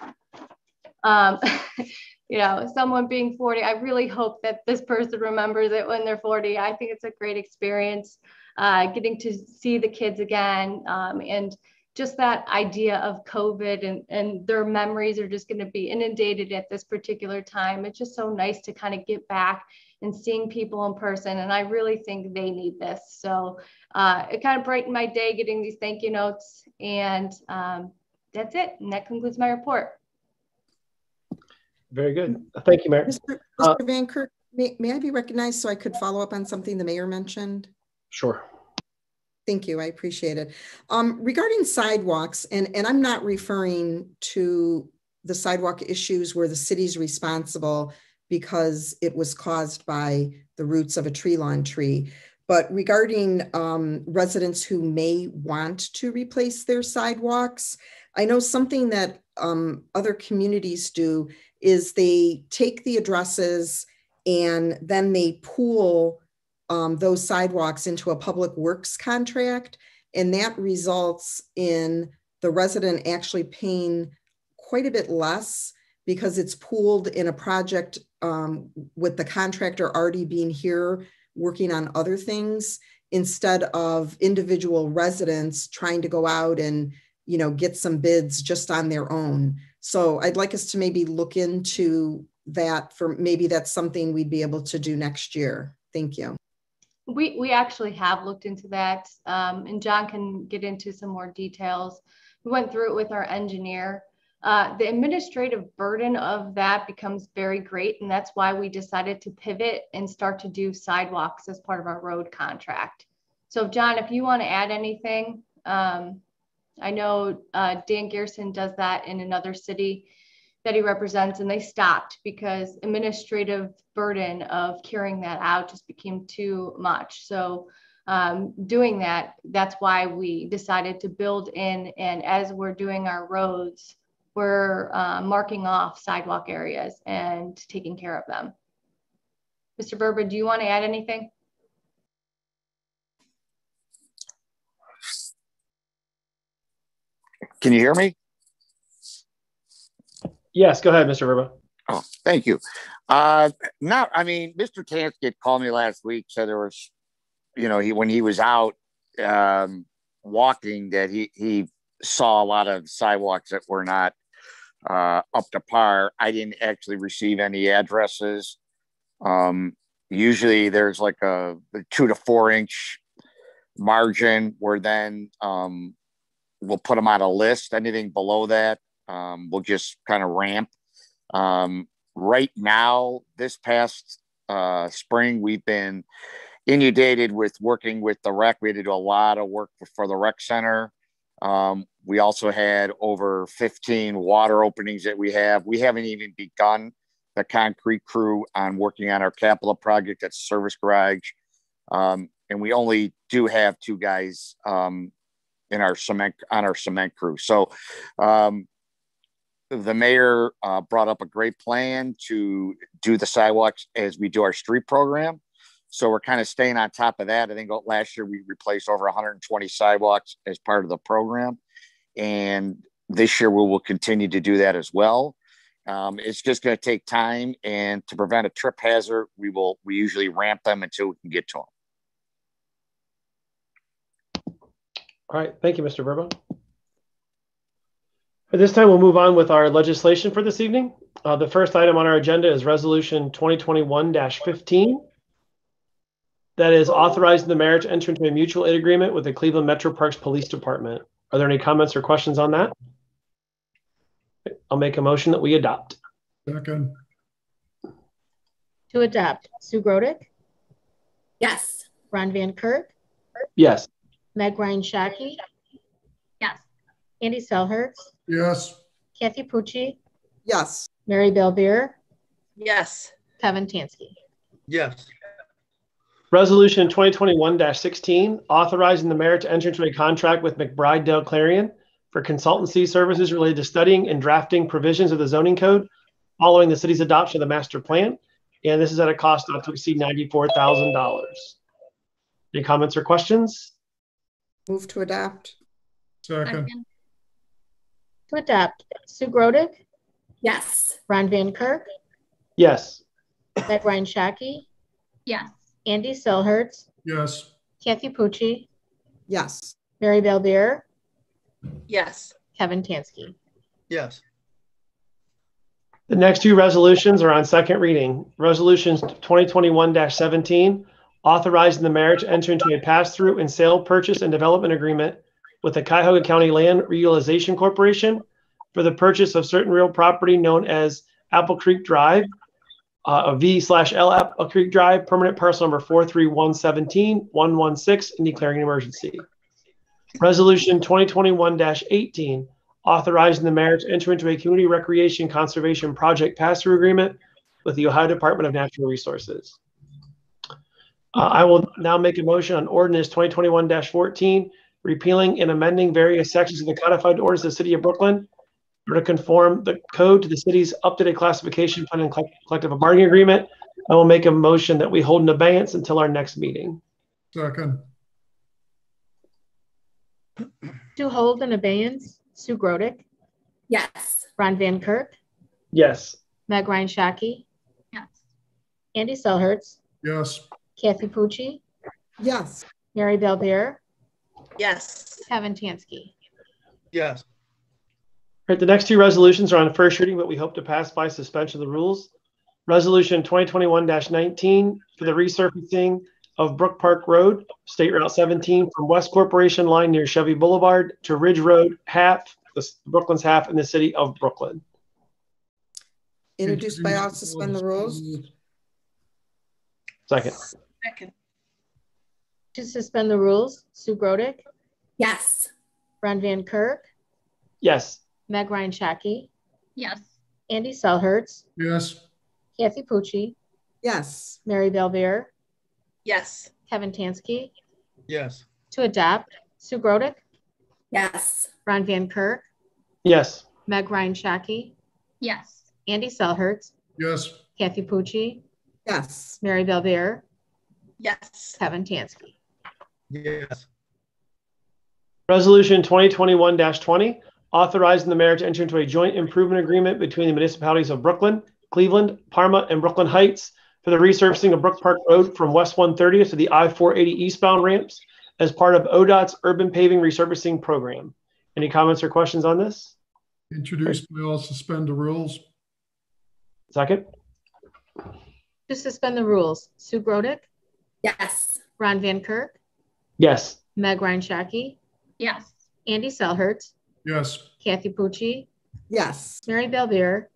Um, [LAUGHS] you know, someone being 40, I really hope that this person remembers it when they're 40. I think it's a great experience uh, getting to see the kids again um, and just that idea of COVID and, and their memories are just going to be inundated at this particular time. It's just so nice to kind of get back and seeing people in person. And I really think they need this. So uh, it kind of brightened my day getting these thank you notes. And um, that's it. And that concludes my report. Very good. Thank you, Mayor. Mr. Mr. Uh, Van Kirk, may, may I be recognized so I could follow up on something the mayor mentioned? Sure. Thank you. I appreciate it. Um, regarding sidewalks, and, and I'm not referring to the sidewalk issues where the city's responsible because it was caused by the roots of a tree lawn tree. But regarding um, residents who may want to replace their sidewalks, I know something that um, other communities do is they take the addresses and then they pool um, those sidewalks into a public works contract. And that results in the resident actually paying quite a bit less because it's pooled in a project um, with the contractor already being here working on other things instead of individual residents trying to go out and you know get some bids just on their own so i'd like us to maybe look into that for maybe that's something we'd be able to do next year thank you we we actually have looked into that um, and john can get into some more details we went through it with our engineer uh, the administrative burden of that becomes very great. And that's why we decided to pivot and start to do sidewalks as part of our road contract. So John, if you want to add anything, um, I know uh, Dan Gerson does that in another city that he represents and they stopped because administrative burden of carrying that out just became too much. So um, doing that, that's why we decided to build in and as we're doing our roads, we're uh, marking off sidewalk areas and taking care of them. Mr. Berber, do you want to add anything? Can you hear me? Yes, go ahead, Mr. Verba. Oh, thank you. Uh, not, I mean, Mr. Tansky called me last week, said there was, you know, he when he was out um, walking, that he he saw a lot of sidewalks that were not uh, up to par. I didn't actually receive any addresses. Um, usually, there's like a, a two to four inch margin where then um, we'll put them on a list. Anything below that, um, we'll just kind of ramp. Um, right now, this past uh, spring, we've been inundated with working with the rec. We had to do a lot of work for, the rec center. Um, we also had over 15 water openings that we have. We haven't even begun the concrete crew on working on our capital project at Service Garage. Um, and we only do have two guys um, in our cement on our cement crew. So um, the mayor uh, brought up a great plan to do the sidewalks as we do our street program. So we're kind of staying on top of that. I think last year we replaced over 120 sidewalks as part of the program. And this year we will continue to do that as well. Um, it's just going to take time, and to prevent a trip hazard, we will we usually ramp them until we can get to them. All right, thank you, Mr. Verba. At this time, we'll move on with our legislation for this evening. Uh, the first item on our agenda is Resolution 2021-15. That is authorizing the mayor to enter into a mutual aid agreement with the Cleveland Metro Parks Police Department. Are there any comments or questions on that? I'll make a motion that we adopt. Second. To adopt, Sue Grodick, Yes. Ron Van Kirk, Yes. Meg Ryan Shockey, Yes. Andy Selhertz, Yes. Kathy Pucci, Yes. Mary Balbier, Yes. Kevin Tansky. Yes. Resolution 2021-16, authorizing the mayor to enter into a contract with McBride Dale Clarion for consultancy services related to studying and drafting provisions of the zoning code following the city's adoption of the master plan. And this is at a cost not to exceed $94,000. Any comments or questions? Move to adopt. Second. To adopt, Sue Grodick, Yes. Ron Van Kirk, Yes. Meg Ryan Shockey, Yes. Andy Selhertz, Yes. Kathy Pucci, Yes. Mary Balbier, Yes. Kevin Tansky. Yes. The next two resolutions are on second reading. Resolutions 2021-17, authorizing the mayor to enter into a pass-through and sale, purchase, and development agreement with the Cuyahoga County Land Reutilization Corporation for the purchase of certain real property known as Apple Creek Drive, uh, a V slash L Apple Creek Drive, permanent parcel number 43117-116, and declaring an emergency. Resolution 2021-18, authorizing the mayor to enter into a community recreation conservation project pass-through agreement with the Ohio Department of Natural Resources. Uh, I will now make a motion on ordinance 2021-14, repealing and amending various sections of the codified ordinance of the city of Brooklyn in order to conform the code to the city's up-to-date classification plan and collective bargaining agreement. I will make a motion that we hold an abeyance until our next meeting. Second. To hold an abeyance, Sue Grodick, Yes. Ron Van Kirk, Yes. Meg Ryan Shockey, Yes. Andy Selhertz, Yes. Kathy Pucci, Yes. Mary Balbier, Yes. Kevin Tansky. Yes. All right, the next two resolutions are on first reading, but we hope to pass by suspension of the rules. Resolution 2021-19 for the resurfacing of Brook Park Road, State Route 17 from West Corporation Line near Chevy Boulevard to Ridge Road, half, the Brooklyn's half in the city of Brooklyn. Introduced by all, suspend the rules. Second. Second. To suspend the rules, Sue Grodick, Yes. Ron Van Kirk, Yes. Meg Ryan Shockey, Yes. Andy Selhertz, Yes. Kathy Pucci, Yes. Mary Balbier, Yes. Kevin Tansky. Yes. To adopt, Sue Grodick, Yes. Ron Van Kirk, Yes. Meg Ryan Shockey, Yes. Andy Selhertz, Yes. Kathy Pucci, Yes. Mary Balbier, Yes. Kevin Tansky. Yes. Resolution 2021-20, authorizing the mayor to enter into a joint improvement agreement between the municipalities of Brooklyn, Cleveland, Parma, and Brooklyn Heights for the resurfacing of Brook Park Road from West 130th to the I-480 eastbound ramps as part of ODOT's urban paving resurfacing program. Any comments or questions on this? Introduce by all, suspend the rules. Second? To suspend the rules, Sue Grodick, Yes. Ron Van Kirk, Yes. Meg Ryan Shockey, Yes. Andy Selhertz, Yes. Kathy Pucci, Yes. Mary Balbier,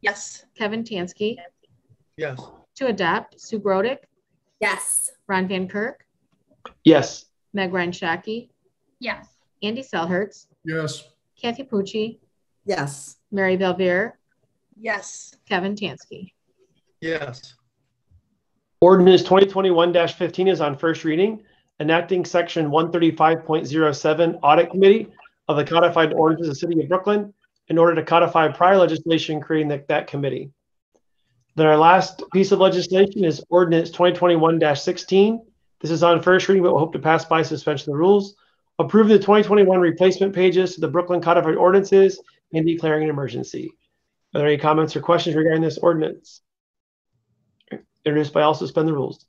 Yes. Kevin Tansky. Yes. To adopt, Sue Grodick, Yes. Ron Van Kirk, Yes. Meg Ryan Shockey, Yes. Andy Selhertz, Yes. Kathy Pucci, Yes. Mary Balbier, Yes. Kevin Tansky. Yes. Ordinance 2021-15 is on first reading, enacting section 135.07 Audit Committee of the Codified Ordinances of the City of Brooklyn in order to codify prior legislation creating that, that committee. Then our last piece of legislation is ordinance 2021-16. This is on first reading, but we'll hope to pass by suspension of the rules. Approve the 2021 replacement pages to the Brooklyn Codified Ordinances and declaring an emergency. Are there any comments or questions regarding this ordinance? Introduced by all, suspend the rules.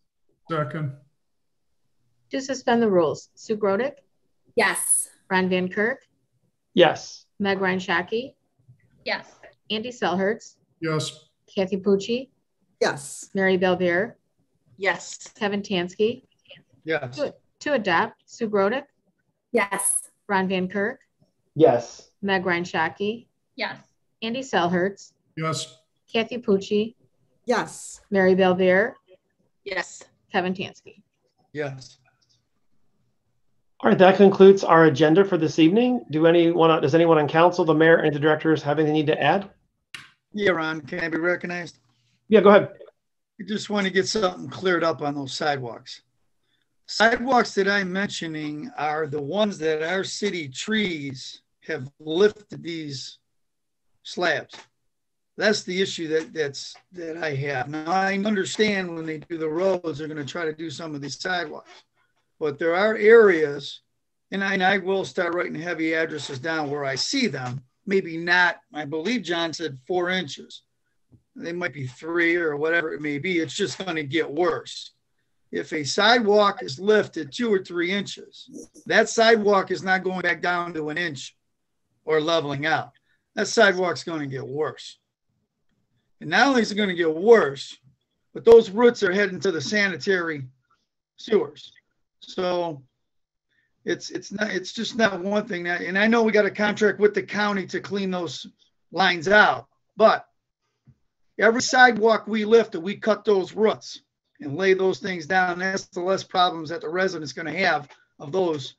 Second. To suspend the rules, Sue Grodick, Yes. Ron Van Kirk, Yes. Meg Ryan Shockey, Yes. Andy Selhertz, Yes. Kathy Pucci, Yes. Mary Balbier, Yes. Kevin Tansky. Yes. To, to adopt, Sue Grodick, Yes. Ron Van Kirk, Yes. Meg Ryan Shockey, Yes. Andy Selhertz, Yes. Kathy Pucci, Yes. Mary Balbier, Yes. Kevin Tansky. Yes. All right, that concludes our agenda for this evening. Do anyone, does anyone on council, the mayor, and the directors have anything need to add? Yeah, Ron, can I be recognized? Yeah, go ahead. I just want to get something cleared up on those sidewalks. Sidewalks that I'm mentioning are the ones that our city trees have lifted these slabs. That's the issue that that's that I have. Now I understand when they do the roads, they're going to try to do some of these sidewalks, but there are areas, and I, and I will start writing heavy addresses down where I see them. Maybe not. I believe John said four inches they might be three or whatever it may be. It's just going to get worse. If a sidewalk is lifted two or three inches, that sidewalk is not going back down to an inch or leveling out. That sidewalk's going to get worse. And not only is it going to get worse, but those roots are heading to the sanitary sewers. So it's it's not it's just not one thing and I know we got a contract with the county to clean those lines out, but every sidewalk we lift, we cut those roots and lay those things down. That's the less problems that the resident's going to have of those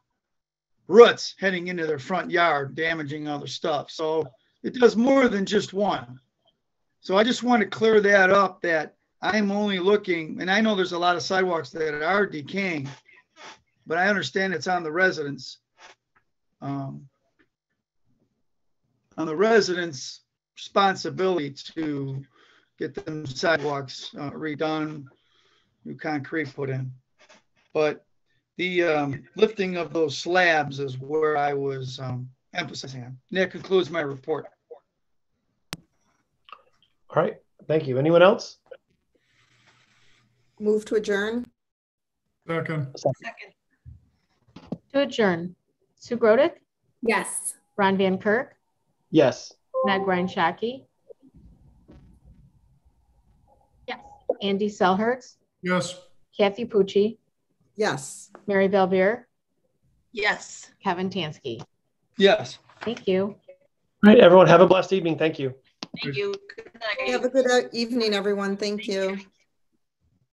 roots heading into their front yard, damaging other stuff. So it does more than just one. So I just want to clear that up that I'm only looking, and I know there's a lot of sidewalks that are decaying, but I understand it's on the residents. Um, on the residents' responsibility to get them sidewalks uh, redone, new concrete put in. But the um, lifting of those slabs is where I was um, emphasizing on. That concludes my report. All right, thank you. Anyone else? Move to adjourn? Second. Second. To adjourn, Sue Grodick, Yes. Ron Van Kirk, Yes. Meg Ryan Shockey, Yes. Andy Selhertz, Yes. Kathy Pucci, Yes. Mary Balbier, Yes. Kevin Tansky. Yes. Thank you. All right, everyone, have a blessed evening. Thank you. Thank you. Good night. Have a good uh, evening, everyone. Thank you.